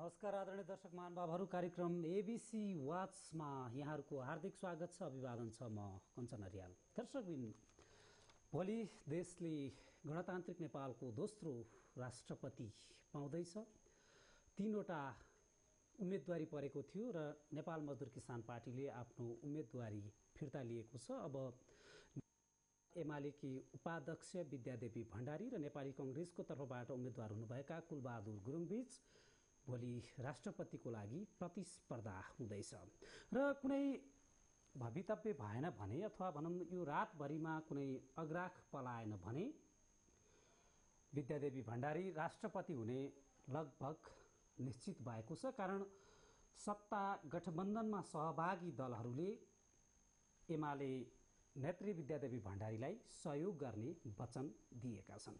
नमस्कार आदरणीय दर्शक महानुभावहरू। कार्यक्रम एबिसी वाचमा यहाँहरूको हार्दिक स्वागत छ अभिवादन छ म कञ्चन हरियाल दर्शकबिन भोलि देशले गणतान्त्रिक नेपालको दोस्रो राष्ट्रपति पाउँदैछ। तिनवटा उम्मेदवारी परेको थियो र नेपाल मजदुर किसान पार्टीले आफ्नो उम्मेदवारी फिर्ता लिएको छ। अब एमालेकी उपाध्यक्ष विद्यादेवी भण्डारी र नेपाली कङ्ग्रेसको तर्फबाट उम्मेद्वार हुनुभएका कुलबहादुर गुरुङबीच भोलि राष्ट्रपतिको लागि प्रतिस्पर्धा हुँदैछ। र कुनै भवितव्य भएन भने अथवा भनौँ यो रातभरिमा कुनै अग्राख पलाएन भने विद्यादेवी भण्डारी राष्ट्रपति हुने लगभग निश्चित भएको छ। कारण सत्ता गठबन्धनमा सहभागी दलहरूले एमाले नेत्री विद्यादेवी भण्डारीलाई सहयोग गर्ने वचन दिएका छन्।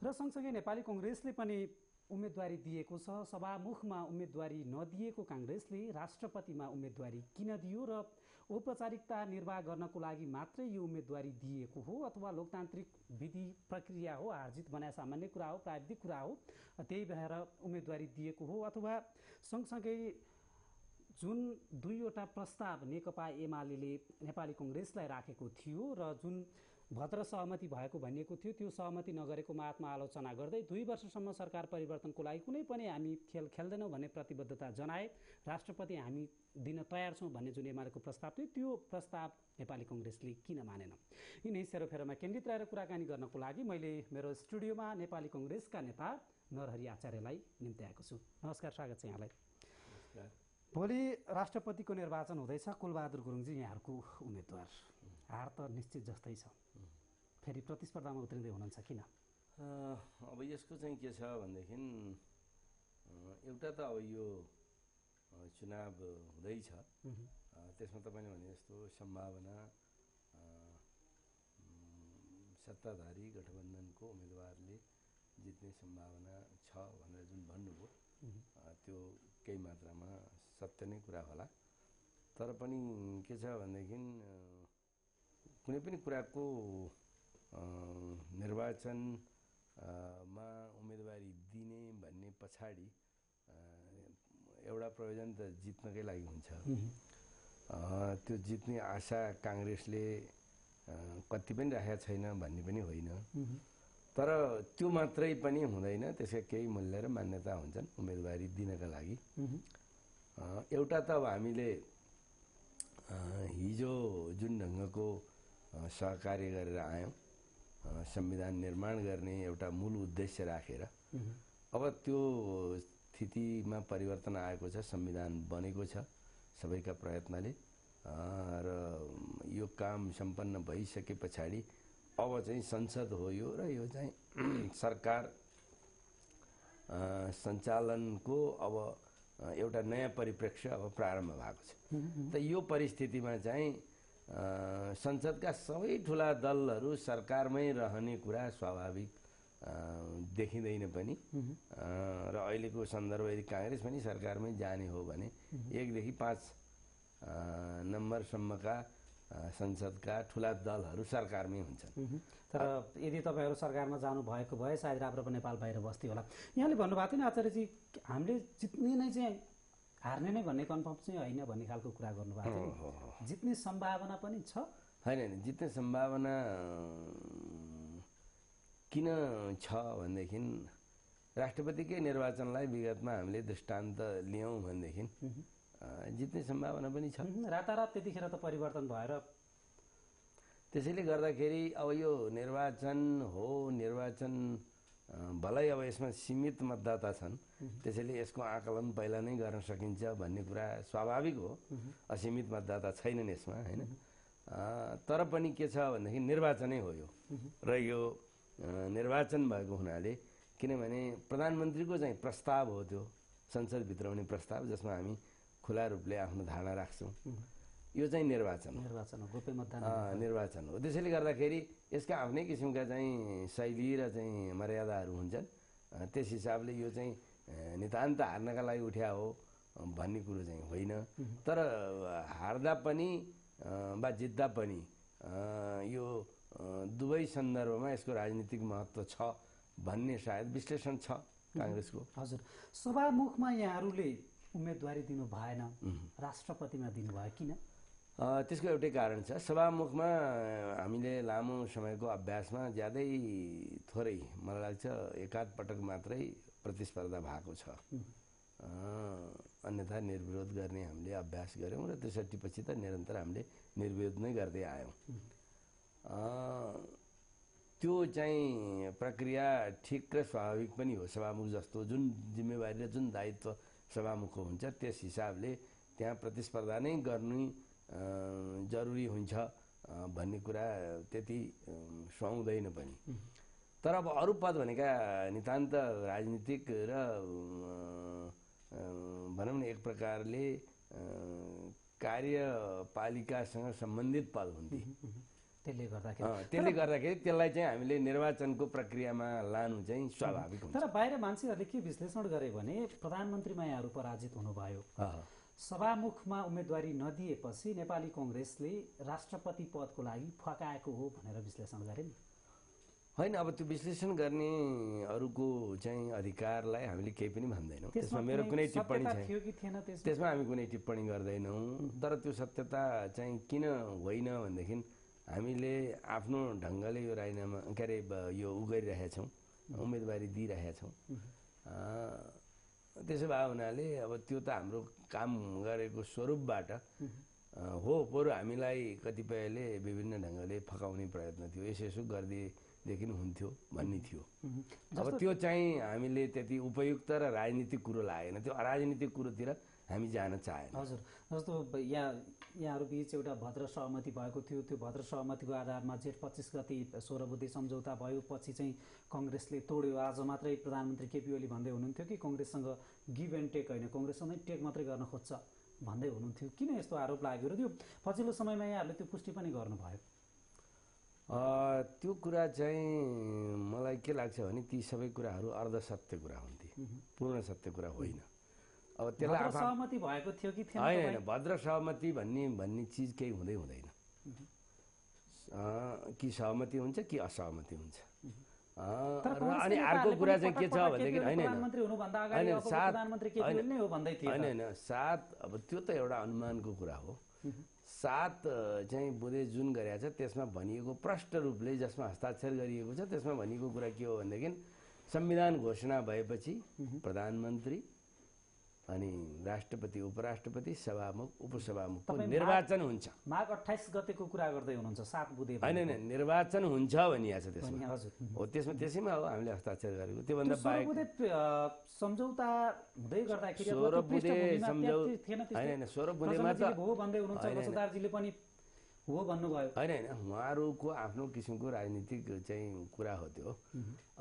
र सँगसँगै नेपाली कङ्ग्रेसले पनि उम्मेदवारी दिएको छ। सभामुखमा उम्मेदवारी नदिएको काङ्ग्रेसले राष्ट्रपतिमा उम्मेदवारी किन दियो र औपचारिकता निर्वाह गर्नको लागि मात्रै यो उम्मेदवारी दिएको हो अथवा लोकतान्त्रिक विधि प्रक्रिया हो हारजित बनाए सामान्य कुरा हो प्राविधिक कुरा हो त्यही भएर उम्मेदवारी दिएको हो अथवा सँगसँगै जुन दुईवटा प्रस्ताव नेकपा एमाले नेपाली कङ्ग्रेसलाई राखेको थियो र जुन भद्र सहमति भएको भनिएको थियो। त्यो सहमति नगरेकोमा आत्मआलोचना गर्दै दुई वर्षसम्म सरकार परिवर्तनको लागि कुनै पनि हामी खेल खेल्दैनौँ भन्ने प्रतिबद्धता जनाए। राष्ट्रपति हामी दिन तयार छौँ भन्ने जुन एमालेको प्रस्ताव थियो त्यो प्रस्ताव नेपाली कङ्ग्रेसले किन मानेन? यिनै सेरोफेरोमा केन्द्रित रहेर कुराकानी गर्नको लागि मैले मेरो स्टुडियोमा नेपाली कङ्ग्रेसका नेता नरहरि आचार्यलाई निम्त्याएको छु। नमस्कार स्वागत छ यहाँलाई। भोलि राष्ट्रपतिको निर्वाचन हुँदैछ। कुलबहादुर गुरुङजी यहाँहरूको उम्मेदवार। हार त निश्चित जस्तै छ। फेरि प्रतिस्पर्धामा उत्रिँदै हुनुहुन्छ किन? अब यसको चाहिँ के छ भनेदेखि एउटा त अब यो चुनाव हुँदैछ। त्यसमा तपाईँले भने जस्तो सम्भावना सत्ताधारी गठबन्धनको उम्मेदवारले जित्ने सम्भावना छ भनेर जुन भन्नुभयो त्यो केही मात्रामा सत्य नै कुरा होला। तर पनि के छ भनेदेखि कुनै पनि कुराको निर्वाचनमा उम्मेदवारी दिने भन्ने पछाडि एउटा प्रयोजन त जित्नकै लागि हुन्छ। त्यो जित्ने आशा काङ्ग्रेसले कति पनि राखेका छैन भन्ने पनि होइन। तर त्यो मात्रै पनि हुँदैन त्यसका केही मूल्य र मान्यता हुन्छन् उम्मेदवारी दिनका लागि। एउटा त अब हामीले हिजो जुन ढङ्गको सहकार्य गरेर आयौँ संविधान निर्माण गर्ने एउटा मूल उद्देश्य राखेर अब त्यो स्थितिमा परिवर्तन आएको छ संविधान बनेको छ सबैका प्रयत्नले। र यो काम सम्पन्न भइसके पछाडि अब चाहिँ संसद हो यो र यो चाहिँ सरकार सञ्चालनको अब एउटा नयाँ परिप्रेक्ष्य अब प्रारम्भ भएको छ। त यो परिस्थितिमा चाहिँ संसदका सबै ठुला दलहरू सरकारमै रहने कुरा स्वाभाविक देखिँदैन पनि। र अहिलेको सन्दर्भ यदि काङ्ग्रेस पनि सरकारमै जाने हो भने एकदेखि पाँच नम्बरसम्मका संसदका ठुला दलहरू सरकारमै हुन्छन्। तर यदि तपाईँहरू सरकारमा जानुभएको भए सायद राम्रो नेपाल बाहिर बस्थ्यो होला। यहाँले भन्नुभएको थियो नि आचार्यजी हामीले जित्ने नै चाहिँ हार्ने नै भन्ने कन्फर्म चाहिँ होइन भन्ने खालको कुरा गर्नुभएको थियो। जित्ने सम्भावना पनि छ। होइन जित्ने सम्भावना किन छ भनेदेखि राष्ट्रपतिकै निर्वाचनलाई विगतमा हामीले दृष्टान्त लियौँ भनेदेखि जित्ने सम्भावना पनि छ। रातारात त्यतिखेर त परिवर्तन भएर त्यसैले गर्दाखेरि अब यो निर्वाचन हो निर्वाचन भलै अब यसमा सीमित मतदाता छन्। त्यसैले यसको आकलन पहिला नै गर्न सकिन्छ भन्ने कुरा स्वाभाविक हो। असीमित मतदाता छैनन् यसमा होइन? तर पनि के छ भनेदेखि निर्वाचनै हो यो। र यो निर्वाचन भएको हुनाले किनभने प्रधानमन्त्रीको चाहिँ प्रस्ताव हो त्यो संसदभित्र हुने प्रस्ताव जसमा हामी खुला रूपले आफ्नो धारणा राख्छौँ। यो चाहिँ निर्वाचन निर्वाचन हो गोप्य मतदान निर्वाचन हो। त्यसैले गर्दाखेरि यसका आफ्नै किसिमका चाहिँ शैली र चाहिँ मर्यादाहरू हुन्छन्। त्यस हिसाबले यो चाहिँ नितान्त हार्नका लागि उठ्या हो भन्ने कुरो चाहिँ होइन। तर हार्दा पनि वा जित्दा पनि यो दुवै सन्दर्भमा यसको राजनीतिक महत्त्व छ भन्ने सायद विश्लेषण छ काङ्ग्रेसको। हजुर। सभामुखमा यहाँहरूले उम्मेदवारी दिनु भएन राष्ट्रपतिमा दिनुभयो किन? त्यसको एउटै कारण छ। सभामुखमा हामीले लामो समयको अभ्यासमा ज्यादै थोरै मलाई लाग्छ एकाध पटक मात्रै प्रतिस्पर्धा भएको छ। अन्यथा निर्विरोध गर्ने हामीले अभ्यास गऱ्यौँ र त्रिसठी पछि त निरन्तर हामीले निर्विरोध नै गर्दै आयौँ। अ, त्यो चाहिँ प्रक्रिया ठिक र स्वाभाविक पनि हो। सभामुख जस्तो जुन जिम्मेवारी र जुन दायित्व सभामुखको हुन्छ त्यस हिसाबले त्यहाँ प्रतिस्पर्धा नै गर्नु जरुरी हुन्छ भन्ने कुरा त्यति सुहाउँदैन पनि। तर अब अरू पद भनेका नितान्त राजनीतिक र भनौँ न एक प्रकारले कार्यपालिकासँग सम्बन्धित पद हुन्थे। त्यसले गर्दाखेरि। त्यसले गर्दाखेरि त्यसलाई चाहिँ हामीले निर्वाचनको प्रक्रियामा लानु चाहिँ स्वाभाविक हुन्छ। तर बाहिर मान्छेहरूले के विश्लेषण गरे भने प्रधानमन्त्रीमा यहाँहरू पराजित हुनुभयो। सभामुखमा उम्मेदवारी नदिएपछि नेपाली कङ्ग्रेसले राष्ट्रपति पदको लागि फकाएको हो भनेर विश्लेषण गरे नि। होइन अब त्यो विश्लेषण गर्ने अरूको चाहिँ अधिकारलाई हामीले केही पनि भन्दैनौँ। त्यसमा मेरो कुनै टिप्पणी छैन। थियो कि थिएन त्यसमा? हामी कुनै टिप्पणी गर्दैनौँ। तर त्यो सत्यता चाहिँ किन होइन भनेदेखि हामीले आफ्नो ढङ्गले यो राजीनामा के अरे यो उ गरिरहेका छौँ उम्मेदवारी दिइरहेका छौँ अँ, त्यसो भए हुनाले अब त्यो त हाम्रो काम गरेको स्वरूपबाट हो बरु हामीलाई कतिपयले विभिन्न ढङ्गले फकाउने प्रयत्न थियो यसो यसो गरिदिएदेखि हुन्थ्यो भन्ने थियो। अब त्यो चाहिँ हामीले त्यति उपयुक्त र राजनीतिक कुरो लागेन त्यो अराजनीतिक कुरोतिर हामी जान चाहेन। हजुर। जस्तो यहाँ यहाँहरू बिच एउटा भद्र सहमति भएको थियो त्यो भद्र सहमतिको आधारमा जेठ पच्चिस गति सोह्र बुद्धि सम्झौता भयो पछि चाहिँ कङ्ग्रेसले तोड्यो। आज मात्रै प्रधानमन्त्री केपी ओली भन्दै हुनुहुन्थ्यो कि कङ्ग्रेससँग गिभ एन्ड टेक होइन कङ्ग्रेससँगै टेक मात्रै गर्न खोज्छ भन्दै हुनुहुन्थ्यो। किन यस्तो आरोप लाग्यो र त्यो पछिल्लो समयमा यहाँहरूले त्यो पुष्टि पनि गर्नुभयो? त्यो कुरा चाहिँ मलाई के लाग्छ भने ती सबै कुराहरू अर्धसत्य कुरा हुन्थे। पूर्ण सत्य कुरा होइन। अब त्यसलाई सहमति भएको थियो कि थिएन होइन भद्र सहमति भन्ने भन्ने चिज केही हुँदै हुँदैन। कि सहमति हुन्छ कि असहमति हुन्छ। अनि अर्को कुरा चाहिँ के छ भनेदेखि होइन सात- अब त्यो त एउटा अनुमानको कुरा हो। सात चाहिँ बुधे जुन गरेका छ त्यसमा भनिएको प्रष्ट रूपले जसमा हस्ताक्षर गरिएको छ त्यसमा भनिएको कुरा के हो भनेदेखि संविधान घोषणा भएपछि प्रधानमन्त्री अनि राष्ट्रपति उपराष्ट्रपति सभामुख उपसभामुखको निर्वाचन हुन्छ। माघ अठाइस गतेको कुरा गर्दै हुनुहुन्छ सात बुधे होइन होइन निर्वाचन हुन्छ भनिएको छ त्यसमा। हो त्यसमा त्यसैमा हो हामीले हस्ताक्षर गरेको। त्योभन्दा त्यो बाहेक सम्झौता हुँदै गर्दाखेरि सोह्र बुधे पृष्ठभूमिमा सम्झौ त्यहाँ थिएन त्यस्तो? होइन सोह्र बुधेमा त हो भन्दै हुनुहुन्छ पनि हो भन्नुभयो। होइन होइन उहाँहरूको आफ्नो किसिमको राजनीतिक चाहिँ कुरा हो त्यो।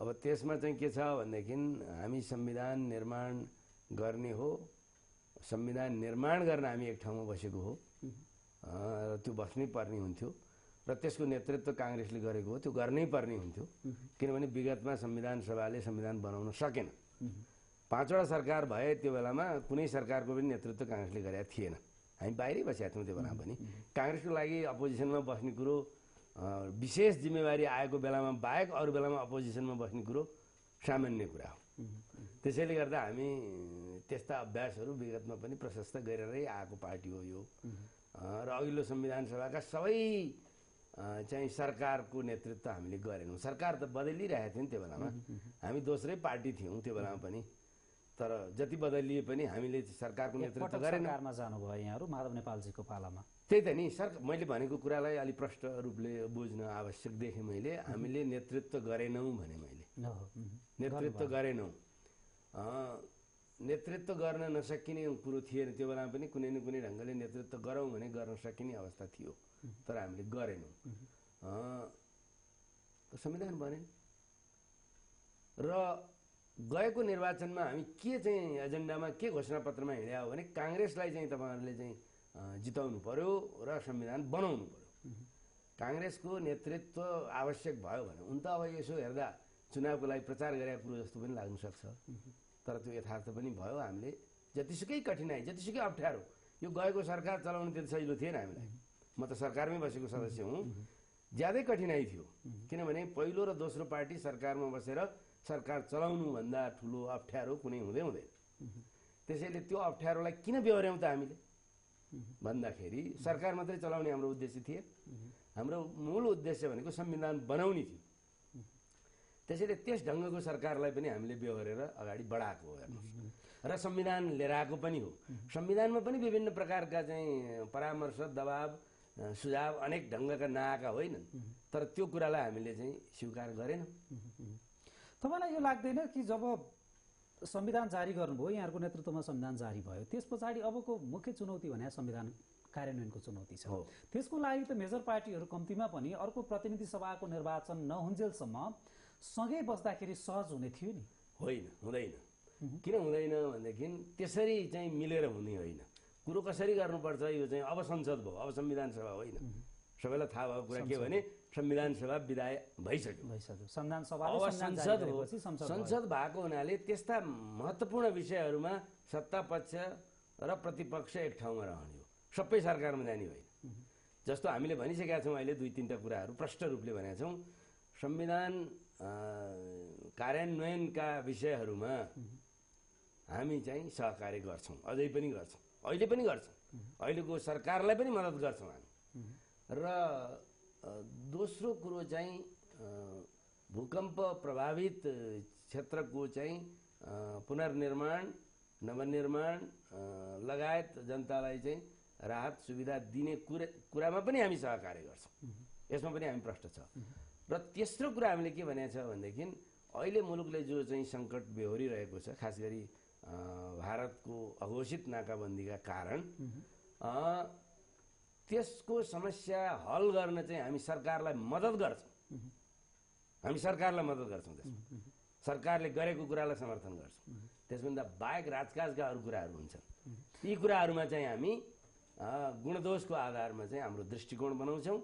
अब त्यसमा चाहिँ के छ भनेदेखि हामी संविधान निर्माण गर्ने हो संविधान निर्माण गर्न हामी एक ठाउँमा बसेको हो। र त्यो बस्नै पर्ने हुन्थ्यो। र त्यसको नेतृत्व काङ्ग्रेसले गरेको हो त्यो गर्नै पर्ने हुन्थ्यो। किनभने विगतमा संविधान सभाले संविधान बनाउन सकेन। पाँचवटा सरकार भए त्यो बेलामा कुनै सरकारको पनि नेतृत्व काङ्ग्रेसले गरेका थिएन। हामी बाहिरै बसेका थियौँ त्यो बेलामा पनि। काङ्ग्रेसको लागि अपोजिसनमा बस्ने कुरो विशेष जिम्मेवारी आएको बेलामा बाहेक अरू बेलामा अपोजिसनमा बस्ने कुरो सामान्य कुरा हो। त्यसैले गर्दा हामी त्यस्ता अभ्यासहरू विगतमा पनि प्रशस्त गरेरै आएको पार्टी हो यो। र अघिल्लो संविधान सभाका सबै चाहिँ सरकारको नेतृत्व हामीले गरेनौँ। सरकार त बदलिरहेको थियो नि त्यो बेलामा। हामी दोस्रै पार्टी थियौँ त्यो बेलामा पनि। तर जति बदलिए पनि हामीले सरकारको नेतृत्व गरेनौँ। जानुभयो यहाँहरू माधव नेपालजीको पालामा। त्यही त नि सर मैले भनेको कुरालाई अलिक प्रष्ट रूपले बुझ्न आवश्यक देखेँ मैले। हामीले नेतृत्व गरेनौँ भने मैले। नेतृत्व गरेनौँ। नेतृत्व गर्न नसकिने कुरो थिएन त्यो बेलामा पनि कुनै न कुनै ढङ्गले नेतृत्व गरौँ भने गर्न सकिने अवस्था थियो। तर हामीले गरेनौँ। संविधान बनेन र गएको निर्वाचनमा हामी के चाहिँ एजेन्डामा के घोषणापत्रमा हिँड्या हो भने काङ्ग्रेसलाई चाहिँ तपाईँहरूले चाहिँ जिताउनु पर्यो र संविधान बनाउनु पर्यो। काङ्ग्रेसको नेतृत्व आवश्यक भयो भने। हुन त अब यसो हेर्दा चुनावको लागि प्रचार गरेको कुरो जस्तो पनि लाग्न सक्छ। तर त्यो यथार्थ पनि भयो हामीले। जतिसुकै कठिनाइ जतिसुकै अप्ठ्यारो यो गएको सरकार चलाउनु त्यति सजिलो थिएन हामीलाई। म त सरकारमै बसेको सदस्य हुँ। ज्यादै कठिनाइ थियो। किनभने पहिलो र दोस्रो पार्टी सरकारमा बसेर सरकार चलाउनुभन्दा ठुलो अप्ठ्यारो कुनै हुँदै हुँदैन। त्यसैले त्यो अप्ठ्यारोलाई किन बेहोऱ्यौँ त हामीले? भन्दाखेरि सरकार मात्रै चलाउने हाम्रो उद्देश्य थिए। हाम्रो मूल उद्देश्य भनेको संविधान बनाउने थियो। त्यसैले त्यस ढङ्गको सरकारलाई पनि हामीले बेहोरेर अगाडि बढाएको हो हेर्नुहोस्। र संविधान लिएर आएको पनि हो। संविधानमा पनि विभिन्न प्रकारका चाहिँ परामर्श दबाब सुझाव अनेक ढङ्गका नआएका होइनन् तर त्यो कुरालाई हामीले चाहिँ स्वीकार गरेनौँ। तपाईँलाई यो लाग्दैन कि जब संविधान जारी गर्नुभयो यहाँहरूको नेतृत्वमा संविधान जारी भयो त्यस पछाडि अबको मुख्य चुनौती भने संविधान कार्यान्वयनको चुनौती छ। त्यसको लागि त मेजर पार्टीहरू कम्तीमा पनि अर्को प्रतिनिधि सभाको निर्वाचन नहुन्जेलसम्म सँगै बस्दाखेरि सहज हुने थियो नि। होइन हुँदैन। किन हुँदैन भनेदेखि त्यसरी चाहिँ मिलेर हुने होइन। कुरो कसरी गर्नुपर्छ यो चाहिँ अब संसद भयो अब संविधान सभा होइन। सबैलाई थाहा भएको कुरा के भने संविधान सभा विदाय भइसक्यो। भइसक्यो। संविधान सभा अब संसद हो। संसद भएको हुनाले त्यस्ता महत्त्वपूर्ण विषयहरूमा सत्ता पक्ष र प्रतिपक्ष एक ठाउँमा रहने हो। सबै सरकारमा जाने होइन। जस्तो हामीले भनिसकेका छौँ अहिले दुई तिनवटा कुराहरू प्रष्ट रूपले भनेका छौँ। संविधान कार्यान्वयनका विषयहरूमा हामी चाहिँ सहकार्य गर्छौँ। अझै पनि गर्छौँ। अहिले पनि गर्छौँ। अहिलेको सरकारलाई पनि मद्दत गर्छौँ हामी। र दोस्रो कुरो चाहिँ भूकम्प प्रभावित क्षेत्रको चाहिँ पुनर्निर्माण नवनिर्माण लगायत जनतालाई चाहिँ राहत सुविधा दिने कुरा कुरामा पनि हामी सहकार्य गर्छौँ। यसमा पनि हामी प्रष्ट छ। र तेस्रो कुरा हामीले के भनेको छ भनेदेखि अहिले मुलुकले जो चाहिँ सङ्कट बेहोरिरहेको छ खास गरी भारतको अघोषित नाकाबन्दीका कारण त्यसको समस्या हल गर्न चाहिँ हामी सरकारलाई मद्दत गर्छौँ। हामी सरकारलाई मद्दत गर्छौँ त्यसमा। सरकारले गरेको कुरालाई समर्थन गर्छौँ। त्यसभन्दा बाहेक राजकाजका अरू कुराहरू हुन्छन्। यी कुराहरूमा चाहिँ हामी गुणदोषको आधारमा चाहिँ हाम्रो दृष्टिकोण बनाउँछौँ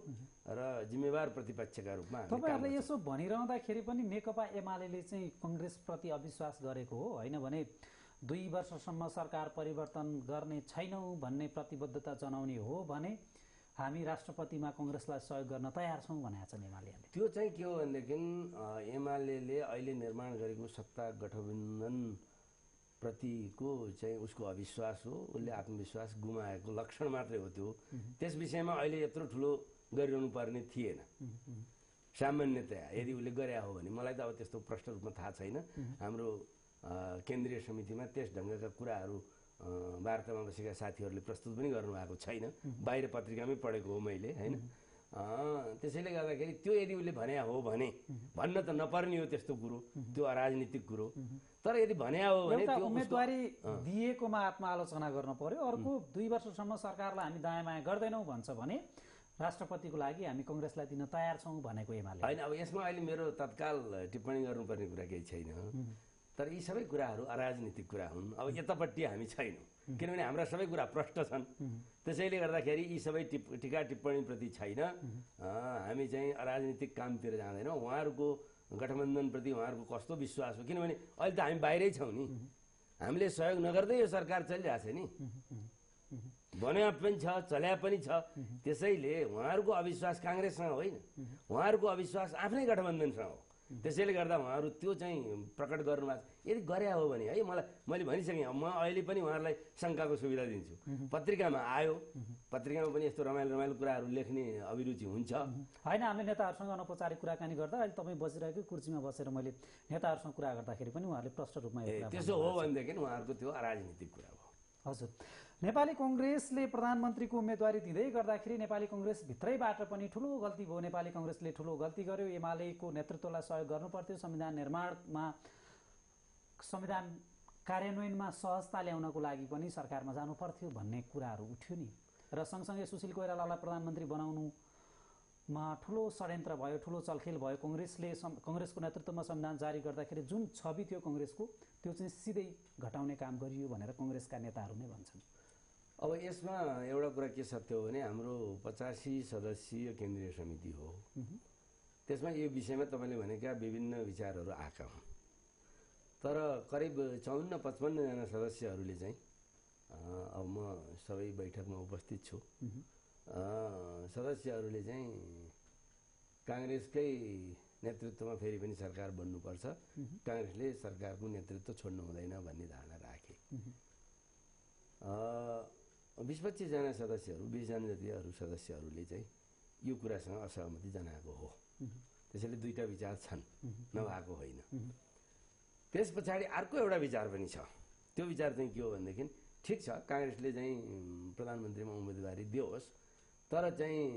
र जिम्मेवार प्रतिपक्षका रूपमा तपाईँहरूले। यसो भनिरहँदाखेरि पनि नेकपा एमाले चाहिँ कङ्ग्रेसप्रति अविश्वास गरेको हो होइन भने दुई वर्षसम्म सरकार परिवर्तन गर्ने छैनौँ भन्ने प्रतिबद्धता जनाउने हो भने हामी राष्ट्रपतिमा कङ्ग्रेसलाई सहयोग गर्न तयार छौँ भनेका छन् एमालेहरूले त्यो चाहिँ के हो भनेदेखि एमाले अहिले निर्माण गरेको सत्ता गठबन्धन प्रतिको चाहिँ उसको अविश्वास हो। उसले आत्मविश्वास गुमाएको लक्षण मात्रै हो त्यो। त्यस विषयमा अहिले यत्रो ठुलो गरिरहनु पर्ने थिएन सामान्यतया यदि उसले गरे हो भने मलाई त अब त्यस्तो प्रष्ट रूपमा थाहा छैन। हाम्रो केन्द्रीय समितिमा त्यस ढङ्गका कुराहरू वार्तामा बसेका साथीहरूले प्रस्तुत पनि गर्नुभएको छैन। बाहिर पत्रिकामै पढेको हो मैले होइन? त्यसैले गर्दाखेरि त्यो यदि उसले भने हो भने भन्न त नपर्ने हो त्यस्तो कुरो। त्यो अराजनीतिक कुरो। तर यदि भने हो भने त्यो उम्मेदवारी दिएकोमा आत्मआलोचना गर्न पर्यो। अर्को दुई वर्षसम्म सरकारलाई हामी दायाँ बायाँ गर्दैनौँ भन्छ भने राष्ट्रपतिको लागि हामी कङ्ग्रेसलाई दिन तयार छौँ भनेको एमाले। होइन अब यसमा अहिले मेरो तत्काल टिप्पणी गर्नुपर्ने कुरा केही छैन। तर यी सबै कुराहरू अराजनीतिक कुरा हुन्। अब यतापट्टि हामी छैनौँ। किनभने हाम्रा सबै कुरा प्रष्ट छन्। त्यसैले गर्दाखेरि यी सबै टिप टिका टिप्पणीप्रति छैन। हामी चाहिँ अराजनीतिक कामतिर जाँदैनौँ। उहाँहरूको गठबन्धनप्रति उहाँहरूको कस्तो विश्वास हो? किनभने अहिले त हामी बाहिरै छौँ नि। हामीले सहयोग नगर्दै यो सरकार चलिरहेको छ नि। बनाए पनि छ चल्या पनि छ। त्यसैले उहाँहरूको अविश्वास काङ्ग्रेससँग होइन। उहाँहरूको अविश्वास आफ्नै गठबन्धनसँग हो। त्यसैले गर्दा उहाँहरू त्यो चाहिँ प्रकट गर्नुभएको छ। यदि गरे हो भने है मलाई मैले भनिसकेँ म अहिले पनि उहाँहरूलाई शङ्काको सुविधा दिन्छु। पत्रिकामा आयो। पत्रिकामा पनि यस्तो रमाइलो रमाइलो कुराहरू लेख्ने अभिरुचि हुन्छ। होइन हामीले नेताहरूसँग अनौपचारिक कुराकानी गर्दा अहिले तपाईँ बसिरहेको कुर्सीमा बसेर मैले नेताहरूसँग कुरा गर्दाखेरि पनि उहाँहरूले प्रष्ट रूपमा त्यसो हो भनेदेखि उहाँहरूको त्यो अराजनीतिक कुरा हो। हजुर। नेपाली कङ्ग्रेसले प्रधानमन्त्रीको उम्मेदवारी दिँदै गर्दाखेरि नेपाली कङ्ग्रेस भित्रैबाट पनि ठुलो गल्ती भयो। नेपाली कङ्ग्रेसले ठुलो गल्ती गर्यो। एमालेको नेतृत्वलाई सहयोग गर्नु पर्थ्यो। संविधान निर्माणमा संविधान कार्यान्वयनमा सहजता ल्याउनको लागि पनि सरकारमा जानु पर्थ्यो भन्ने कुराहरू उठ्यो नि। र सँगसँगै सुशील कोइरालालाई प्रधानमन्त्री बनाउनुमा ठुलो षड्यन्त्र भयो ठुलो चलखेल भयो। कङ्ग्रेसले कङ्ग्रेसको नेतृत्वमा संविधान जारी गर्दाखेरि जुन छवि थियो कङ्ग्रेसको त्यो चाहिँ सिधै घटाउने काम गरियो भनेर कङ्ग्रेसका नेताहरू नै भन्छन्। अब यसमा एउटा कुरा के सत्य हो भने हाम्रो पचासी सदस्यीय केन्द्रीय समिति हो। त्यसमा यो विषयमा तपाईँले भनेका विभिन्न विचारहरू आएका हुन्। तर करिब चौन्न पचपन्नजना सदस्यहरूले चाहिँ अब म सबै बैठकमा उपस्थित छु। सदस्यहरूले चाहिँ काङ्ग्रेसकै नेतृत्वमा फेरि पनि सरकार बन्नुपर्छ। काङ्ग्रेसले सरकारको नेतृत्व छोड्नु हुँदैन भन्ने धारणा राखे। बिसपच्चिसजना सदस्यहरू बिसजना जति अरू सदस्यहरूले चाहिँ यो कुरासँग असहमति जनाएको हो। त्यसैले दुईवटा विचार छन् नभएको होइन। त्यस पछाडि अर्को एउटा विचार पनि छ। त्यो विचार चाहिँ के हो भनेदेखि ठिक छ काङ्ग्रेसले चाहिँ प्रधानमन्त्रीमा उम्मेदवारी दियोस् तर चाहिँ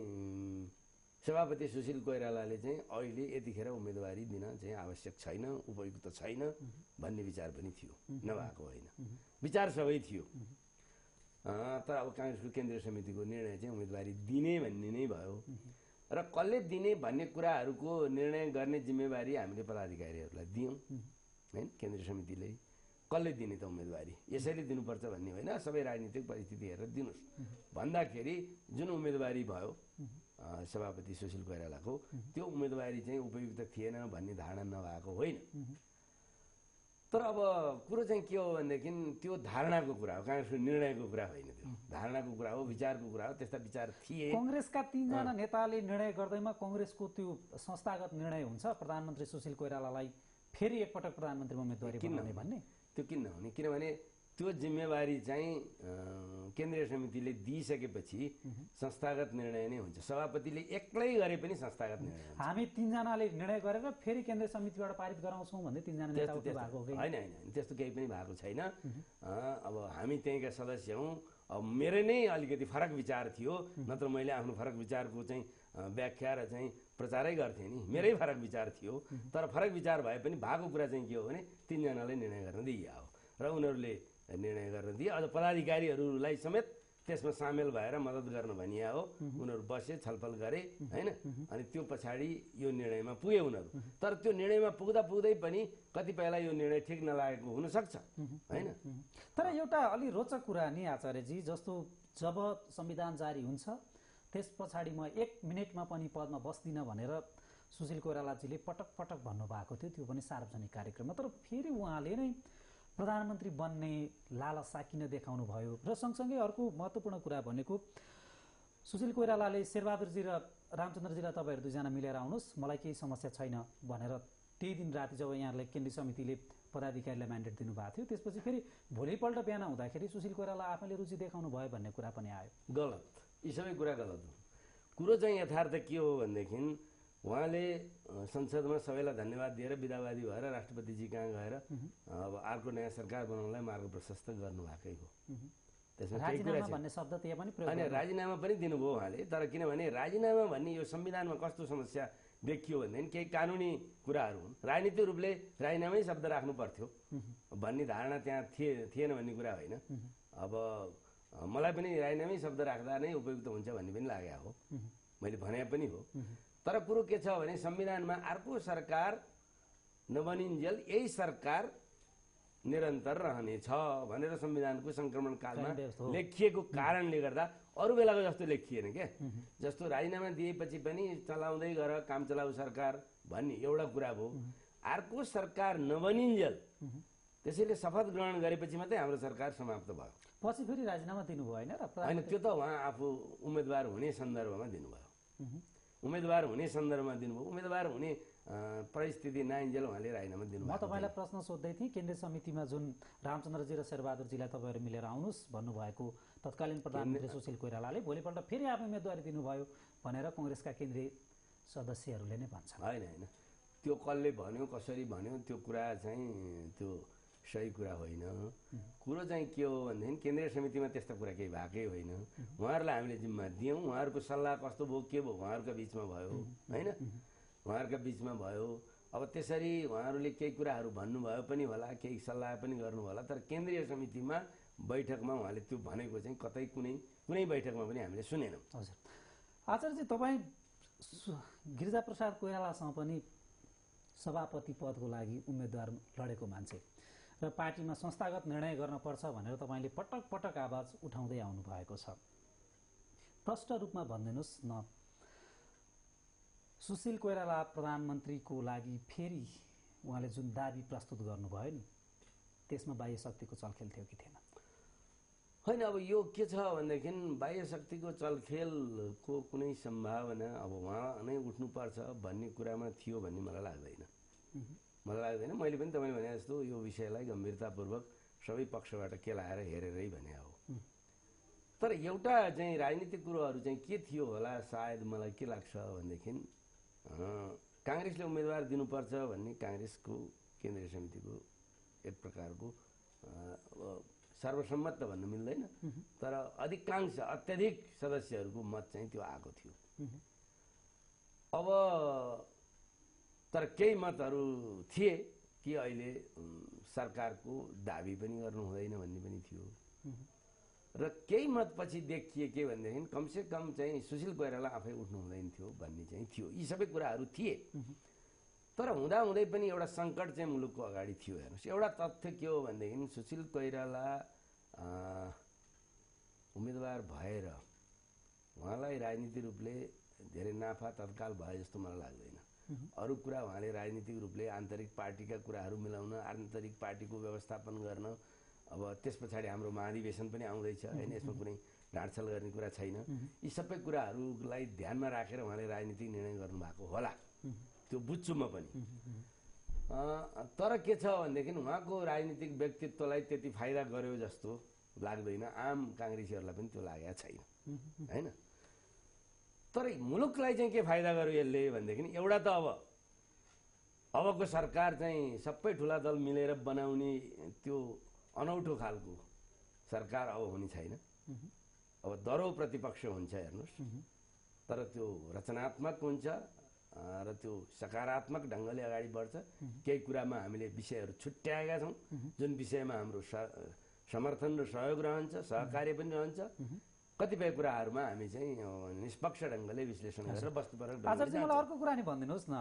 सभापति सुशील कोइरालाले चाहिँ अहिले यतिखेर उम्मेदवारी दिन चाहिँ आवश्यक छैन उपयुक्त छैन भन्ने विचार पनि थियो। नभएको होइन। विचार सबै थियो। तर अब काङ्ग्रेसको केन्द्रीय समितिको निर्णय चाहिँ उम्मेदवारी दिने भन्ने नै भयो। र कसले दिने भन्ने कुराहरूको निर्णय गर्ने जिम्मेवारी हामीले पदाधिकारीहरूलाई दियौँ होइन? केन्द्रीय समितिले कसले दिने त उम्मेदवारी? यसैले दिनुपर्छ भन्ने होइन? सबै राजनीतिक परिस्थिति हेरेर दिनुहोस्। भन्दाखेरि जुन उम्मेदवारी भयो सभापति सुशील कोइरालाको त्यो उम्मेदवारी चाहिँ उपयुक्त थिएन भन्ने धारणा नभएको होइन। तर अब कुरो चाहिँ के हो भनेदेखि त्यो धारणाको कुरा हो काङ्ग्रेसको निर्णयको कुरा होइन त्यो। धारणाको कुरा हो विचारको कुरा हो त्यस्ता विचार थिए। कङ्ग्रेसका तिनजना नेताले निर्णय गर्दैमा कङ्ग्रेसको त्यो संस्थागत निर्णय हुन्छ। प्रधानमन्त्री सुशील कोइरालालाई फेरि एकपटक प्रधानमन्त्रीमा उम्मेदवारी बनाउने भन्ने। त्यो किन नहुने किनभने त्यो जिम्मेवारी चाहिँ केन्द्रीय समितिले दिइसकेपछि संस्थागत निर्णय नै हुन्छ। सभापतिले एक्लै गरे पनि संस्थागत निर्णय हामी तिनजनाले निर्णय गरेर फेरि केन्द्रीय समितिबाट पारित गराउँछौँ भन्दै तिनजना होइन होइन त्यस्तो केही पनि भएको छैन। अब हामी त्यहीँका सदस्य हौँ। अब मेरो नै अलिकति फरक विचार थियो। नत्र मैले आफ्नो फरक विचारको चाहिँ व्याख्या र चाहिँ प्रचारै गर्थेँ नि। मेरै फरक विचार थियो। तर फरक विचार भए पनि भएको कुरा चाहिँ के हो भने तिनजनालाई निर्णय गर्न दिइया र उनीहरूले निर्णय गर्न दिए अझ पदाधिकारीहरूलाई समेत त्यसमा सामेल भएर मद्दत गर्न भनिया हो। उनीहरू बसे छलफल गरे होइन? अनि त्यो पछाडि यो निर्णयमा पुगे उनीहरू। तर त्यो निर्णयमा पुग्दा पुग्दै पनि कतिपयलाई यो निर्णय ठिक नलागेको हुनसक्छ होइन? तर एउटा अलि रोचक कुरा नि आचार्यजी जस्तो जब संविधान जारी हुन्छ त्यस पछाडि म एक मिनटमा पनि पदमा बस्दिनँ भनेर सुशील कोइरालाजीले पटक पटक भन्नुभएको थियो। त्यो पनि सार्वजनिक कार्यक्रममा। तर फेरि उहाँले नै प्रधानमन्त्री बन्ने लालसा किन देखाउनु भयो र सँगसँगै अर्को महत्त्वपूर्ण कुरा भनेको सुशील कोइरालाले शेरबहादुरजी र रामचन्द्रजीलाई तपाईँहरू दुईजना मिलेर आउनुहोस् मलाई केही समस्या छैन भनेर त्यही दिन राति जब यहाँहरूलाई केन्द्रीय समितिले पदाधिकारीलाई म्यान्डेट दिनुभएको थियो त्यसपछि फेरि भोलिपल्ट बिहान हुँदाखेरि सुशील कोइराला आफैले रुचि देखाउनु भयो भन्ने कुरा पनि आयो। गलत। यी सबै कुरा गलत हो। कुरो चाहिँ यथार्थ के हो भनेदेखि उहाँले संसदमा सबैलाई धन्यवाद दिएर विधावादी भएर राष्ट्रपतिजी कहाँ गएर अब अर्को नयाँ सरकार बनाउनलाई मार्ग प्रशस्त गर्नुभएकै हो। त्यसमा अनि राजीनामा पनि दिनुभयो उहाँले तर किनभने राजीनामा भन्ने यो संविधानमा कस्तो समस्या देखियो भनेदेखि केही कानुनी कुराहरू हुन्। राजनीतिक रूपले राजीनामै शब्द राख्नु पर्थ्यो। भन्ने धारणा त्यहाँ थिए थिएन भन्ने कुरा होइन। अब मलाई पनि राजीनामै शब्द राख्दा नै उपयुक्त हुन्छ भन्ने पनि लागेको हो। मैले भने पनि हो। तर कुरो के छ भने संविधानमा अर्को सरकार नबनिन्जेल यही सरकार निरन्तर रहनेछ भनेर संविधानको सङ्क्रमण कालमा लेखिएको कारणले गर्दा अरू बेलाको जस्तो लेखिएन क्या जस्तो राजीनामा दिएपछि पनि चलाउँदै गर काम चलाउ सरकार भन्ने एउटा कुरा भयो। अर्को सरकार नबनिन्जेल त्यसैले शपथ ग्रहण गरेपछि मात्रै हाम्रो सरकार समाप्त भयो। पछि फेरि राजीनामा दिनुभयो होइन त्यो त उहाँ आफू उम्मेदवार हुने सन्दर्भमा दिनुभयो। उम्मेदवार हुने सन्दर्भमा दिनुभयो। उम्मेदवार हुने परिस्थिति नआइन्जेल उहाँले राजीनामा दिनुभयो म तपाईँलाई प्रश्न सोध्दै थिएँ केन्द्रीय समितिमा जुन रामचन्द्रजी र शेरबहादुरजीलाई तपाईँहरू मिलेर आउनुहोस् भन्नुभएको तत्कालीन प्रधानमन्त्री सुशील कोइरालाले भोलिपल्ट फेरि आफै उम्मेदवारी दिनुभयो भनेर कङ्ग्रेसका केन्द्रीय सदस्यहरूले नै भन्छ होइन होइन। त्यो कसले भन्यो कसरी भन्यो त्यो कुरा चाहिँ त्यो सही कुरा होइन। कुरो चाहिँ के हो भनेदेखि केन्द्रीय समितिमा त्यस्तो कुरा केही भएकै होइन। उहाँहरूलाई हामीले जिम्मा दियौँ। उहाँहरूको सल्लाह कस्तो भयो के भयो उहाँहरूको बिचमा भयो होइन? उहाँहरूका बिचमा भयो। अब त्यसरी उहाँहरूले केही कुराहरू भन्नुभयो पनि होला केही सल्लाह पनि गर्नु होला तर केन्द्रीय समितिमा बैठकमा उहाँले त्यो भनेको चाहिँ कतै कुनै कुनै बैठकमा पनि हामीले सुनेनौँ। हजुर। आचार्यजी तपाईँ गिरिजाप्रसाद कोइरालासँग पनि सभापति पदको लागि उम्मेद्वार लडेको मान्छे। र पार्टीमा संस्थागत निर्णय गर्नुपर्छ भनेर तपाईँले पटक पटक आवाज उठाउँदै आउनु भएको छ। प्रष्ट रूपमा भनिदिनुहोस् न। सुशील कोइराला प्रधानमन्त्रीको लागि फेरि उहाँले जुन दाबी प्रस्तुत गर्नुभयो नि त्यसमा बाह्य शक्तिको चलखेल थियो कि थिएन? होइन अब यो के छ भनेदेखि बाह्य शक्तिको चलखेलको कुनै सम्भावना अब उहाँ नै उठ्नुपर्छ भन्ने कुरामा थियो भन्ने मलाई लाग्दैन। मलाई लाग्दैन। मैले पनि तपाईँले भने जस्तो यो विषयलाई गम्भीरतापूर्वक सबै पक्षबाट केलाएर हेरेरै भने हो। तर एउटा चाहिँ राजनीतिक कुरोहरू चाहिँ के थियो होला सायद मलाई के लाग्छ भनेदेखि काङ्ग्रेसले उम्मेदवार दिनुपर्छ भन्ने काङ्ग्रेसको केन्द्रीय समितिको एक प्रकारको सर्वसम्मत त भन्नु मिल्दैन। तर अधिकांश अत्याधिक सदस्यहरूको मत चाहिँ त्यो आएको थियो। अब तर केही मतहरू थिए कि अहिले सरकारको दाबी पनि गर्नु हुँदैन भन्ने पनि थियो। र केही मत पछि देखिए के भनेदेखि कमसे कम चाहिँ सुशील कोइराला आफै उठ्नु हुँदैन थियो भन्ने चाहिँ थियो। यी सबै कुराहरू थिए। तर हुँदा हुँदै पनि एउटा सङ्कट चाहिँ मुलुकको अगाडि थियो हेर्नुहोस्। एउटा तथ्य के हो भनेदेखि सुशील कोइराला उम्मेदवार भएर उहाँलाई राजनीतिक रूपले धेरै नाफा तत्काल भए जस्तो मलाई लाग्दैन। अरू कुरा उहाँले राजनीतिक रूपले आन्तरिक पार्टीका कुराहरू मिलाउन आन्तरिक पार्टीको व्यवस्थापन गर्न अब त्यस पछाडि हाम्रो महाधिवेशन पनि आउँदैछ होइन? यसमा कुनै ढाँडछल गर्ने कुरा छैन। यी सबै कुराहरूलाई ध्यानमा राखेर उहाँले राजनीतिक निर्णय गर्नुभएको होला। त्यो बुझ्छु म पनि। तर के छ भनेदेखि उहाँको राजनीतिक व्यक्तित्वलाई त्यति फाइदा गर्यो जस्तो लाग्दैन। आम काङ्ग्रेसीहरूलाई पनि त्यो लागेको छैन। होइन? तर मुलुकलाई चाहिँ के फाइदा गर्यो यसले भनेदेखि एउटा त अब अबको सरकार चाहिँ सबै ठुला दल मिलेर बनाउने त्यो अनौठो खालको सरकार अब हुने छैन। अब दरो प्रतिपक्ष हुन्छ हेर्नुहोस्। तर त्यो रचनात्मक हुन्छ र त्यो सकारात्मक ढङ्गले अगाडि बढ्छ। केही कुरामा हामीले विषयहरू छुट्याएका छौँ। जुन विषयमा हाम्रो समर्थन र सहयोग रहन्छ सहकार्य पनि रहन्छ। कतिपय कुराहरूमा हामी चाहिँ निष्पक्ष ढङ्गले विश्लेषण गरेर वस्तुपरक आचार्य मलाई। अर्को कुरा नि भनिदिनुहोस् न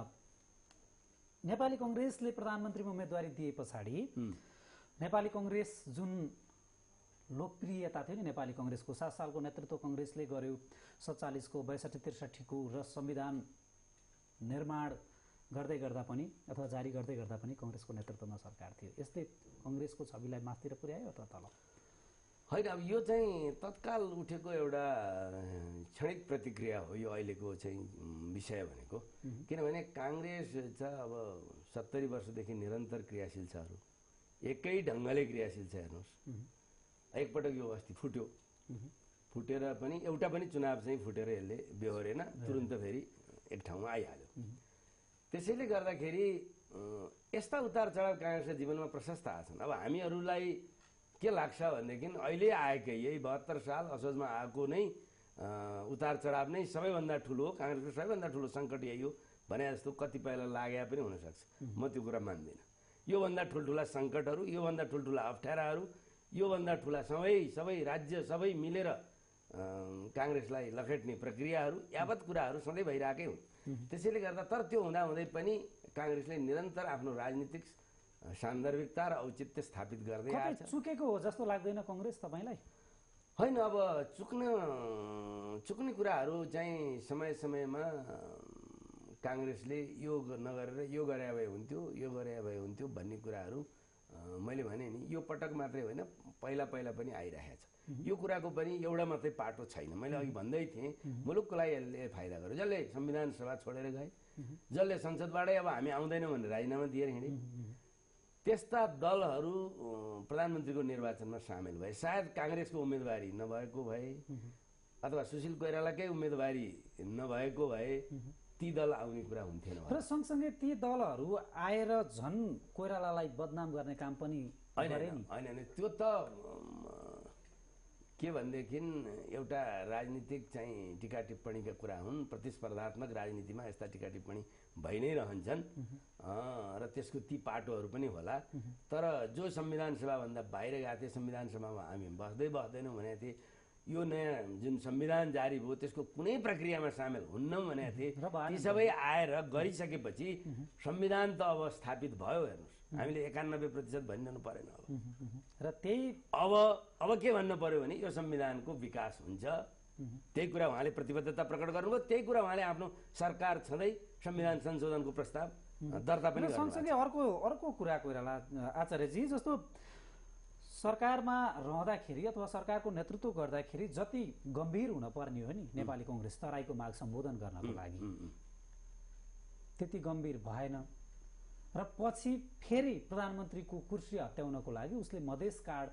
नेपाली कङ्ग्रेसले प्रधानमन्त्रीमा उम्मेदवारी दिए पछाडि। नेपाली कङ्ग्रेस जुन लोकप्रियता थियो नि नेपाली कङ्ग्रेसको सात सालको नेतृत्व कङ्ग्रेसले गर्यो सत्तालिसको बैसठी त्रिसठीको र संविधान निर्माण गर्दै गर्दा पनि अथवा जारी गर्दै गर्दा पनि कङ्ग्रेसको नेतृत्वमा सरकार थियो यसले कङ्ग्रेसको छविलाई माथितिर पुर्यायो अथवा तल होइन अब यो चाहिँ तत्काल उठेको एउटा क्षणिक प्रतिक्रिया हो यो अहिलेको चाहिँ विषय भनेको। किनभने काङ्ग्रेस छ अब सत्तरी वर्षदेखि निरन्तर क्रियाशील छ अरू। एकै ढङ्गले क्रियाशील छ हेर्नुहोस्। एकपटक यो अस्ति फुट्यो। फुटेर पनि एउटा पनि चुनाव चाहिँ फुटेर यसले बेहोरेन तुरुन्त फेरि एक ठाउँमा आइहाल्यो। त्यसैले गर्दाखेरि यस्ता उतार चढाव काङ्ग्रेसको जीवनमा प्रशस्त आछन् अब हामीहरूलाई के लाग्छ भनेदेखि अहिले आएकै यही बहत्तर साल असोजमा आएको नै उतार चढाव नै सबैभन्दा ठुलो काङ्ग्रेसको सबैभन्दा ठुलो सङ्कट यही हो भने जस्तो कतिपयलाई लागे पनि हुनसक्छ। म त्यो कुरा मान्दिनँ। योभन्दा ठुल्ठुला सङ्कटहरू योभन्दा ठुल्ठुला अप्ठ्याराहरू योभन्दा ठुला सबै सबै राज्य सबै मिलेर काङ्ग्रेसलाई लखेट्ने प्रक्रियाहरू यावत कुराहरू सधैँ भइरहेकै हुन्। त्यसैले गर्दा तर त्यो हुँदाहुँदै पनि काङ्ग्रेसले निरन्तर आफ्नो राजनीतिक सान्दर्भिकता र औचित्य स्थापित गर्दै चुकेको हो जस्तो लाग्दैन कङ्ग्रेस तपाईँलाई? होइन अब चुक्न चुक्ने कुराहरू चाहिँ समय समयमा काङ्ग्रेसले यो नगरेर यो गरे भए हुन्थ्यो यो गरे भए हुन्थ्यो भन्ने कुराहरू मैले भने नि यो पटक मात्रै होइन पहिला पहिला पनि आइरहेको छ। यो कुराको पनि एउटा मात्रै पाटो छैन। मैले अघि भन्दै थिएँ मुलुकको लागि यसले फाइदा गर्यो। जसले संविधान सभा छोडेर गए जसले संसदबाटै अब हामी आउँदैनौँ भनेर राजीनामा दिएर हिँडे त्यस्ता दलहरू प्रधानमन्त्रीको निर्वाचनमा सामेल भए। सायद काङ्ग्रेसको उम्मेदवारी नभएको भए अथवा सुशील कोइरालाकै उम्मेदवारी नभएको भए ती दल आउने कुरा हुन्थेन। र सँगसँगै ती दलहरू आएर झन् कोइरालालाई बदनाम गर्ने काम पनि होइन होइन। त्यो त के भनेदेखि एउटा राजनीतिक चाहिँ टिका टिप्पणीका कुरा हुन् प्रतिस्पर्धात्मक राजनीतिमा यस्ता टिका टिप्पणी भइ नै रहन्छन्। र त्यसको ती पाटोहरू पनि होला। तर जो संविधान सभाभन्दा बाहिर गएको थिए संविधान सभामा हामी बस्दै बस्दैनौँ भनेको थिए यो नयाँ जुन संविधान जारी भयो त्यसको कुनै प्रक्रियामा सामेल हुन्नौँ भनेको थिए ती सबै आएर गरिसकेपछि संविधान त अब स्थापित भयो हेर्नुहोस्। हामीले एकानब्बे प्रतिशत भनिरहनु परेन अब। र त्यही अब अब के भन्नु पर्यो भने यो संविधानको विकास हुन्छ। त्यही कुरा उहाँले प्रतिबद्धता प्रकट गर्नुभयो। त्यही कुरा उहाँले आफ्नो सरकार छँदै संविधान संशोधनको प्रस्ताव दर्ता पनि सँगसँगै अर्को अर्को कुरा कोइराला आचार्यजी जस्तो सरकारमा रहँदाखेरि अथवा सरकारको नेतृत्व गर्दाखेरि जति गम्भीर हुनुपर्ने हो नि नेपाली कङ्ग्रेस तराईको माग सम्बोधन गर्नको लागि। त्यति गम्भीर भएन। र पछि फेरि प्रधानमन्त्रीको कुर्सी हत्याउनको लागि उसले मधेस कार्ड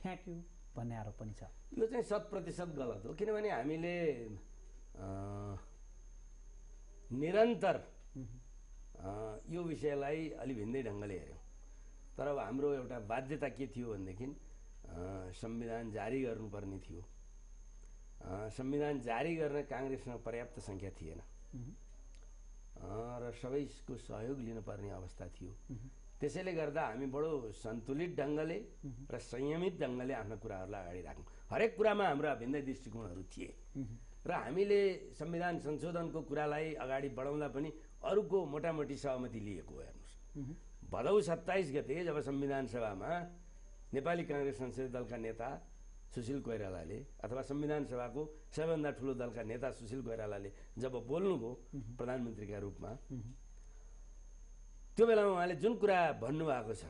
फ्याँक्यो भन्ने आरोप पनि छ। यो चाहिँ शत प्रतिशत गलत हो किनभने हामीले निरन्तर यो विषयलाई अलि भिन्दै ढङ्गले हेऱ्यौँ। तर अब हाम्रो एउटा बाध्यता के थियो भनेदेखि संविधान जारी गर्नुपर्ने थियो। संविधान जारी गर्न काङ्ग्रेसमा पर्याप्त सङ्ख्या थिएन। र सबैको सहयोग लिनुपर्ने अवस्था थियो त्यसैले गर्दा हामी बडो सन्तुलित ढङ्गले र संयमित ढङ्गले आफ्ना कुराहरूलाई अगाडि राख्यौँ हरेक कुरामा हाम्रा भिन्दै दृष्टिकोणहरू थिए र हामीले संविधान संशोधनको कुरालाई अगाडि बढाउँदा पनि अरूको मोटामोटी सहमति लिएको हो हेर्नुहोस् भदौ सत्ताइस गते जब संविधान सभामा नेपाली काङ्ग्रेस संसदीय दलका नेता सुशील कोइरालाले अथवा संविधान सभाको सबैभन्दा ठुलो दलका नेता सुशील कोइरालाले जब बोल्नुभयो प्रधानमन्त्रीका रूपमा त्यो बेलामा उहाँले जुन कुरा भन्नुभएको छ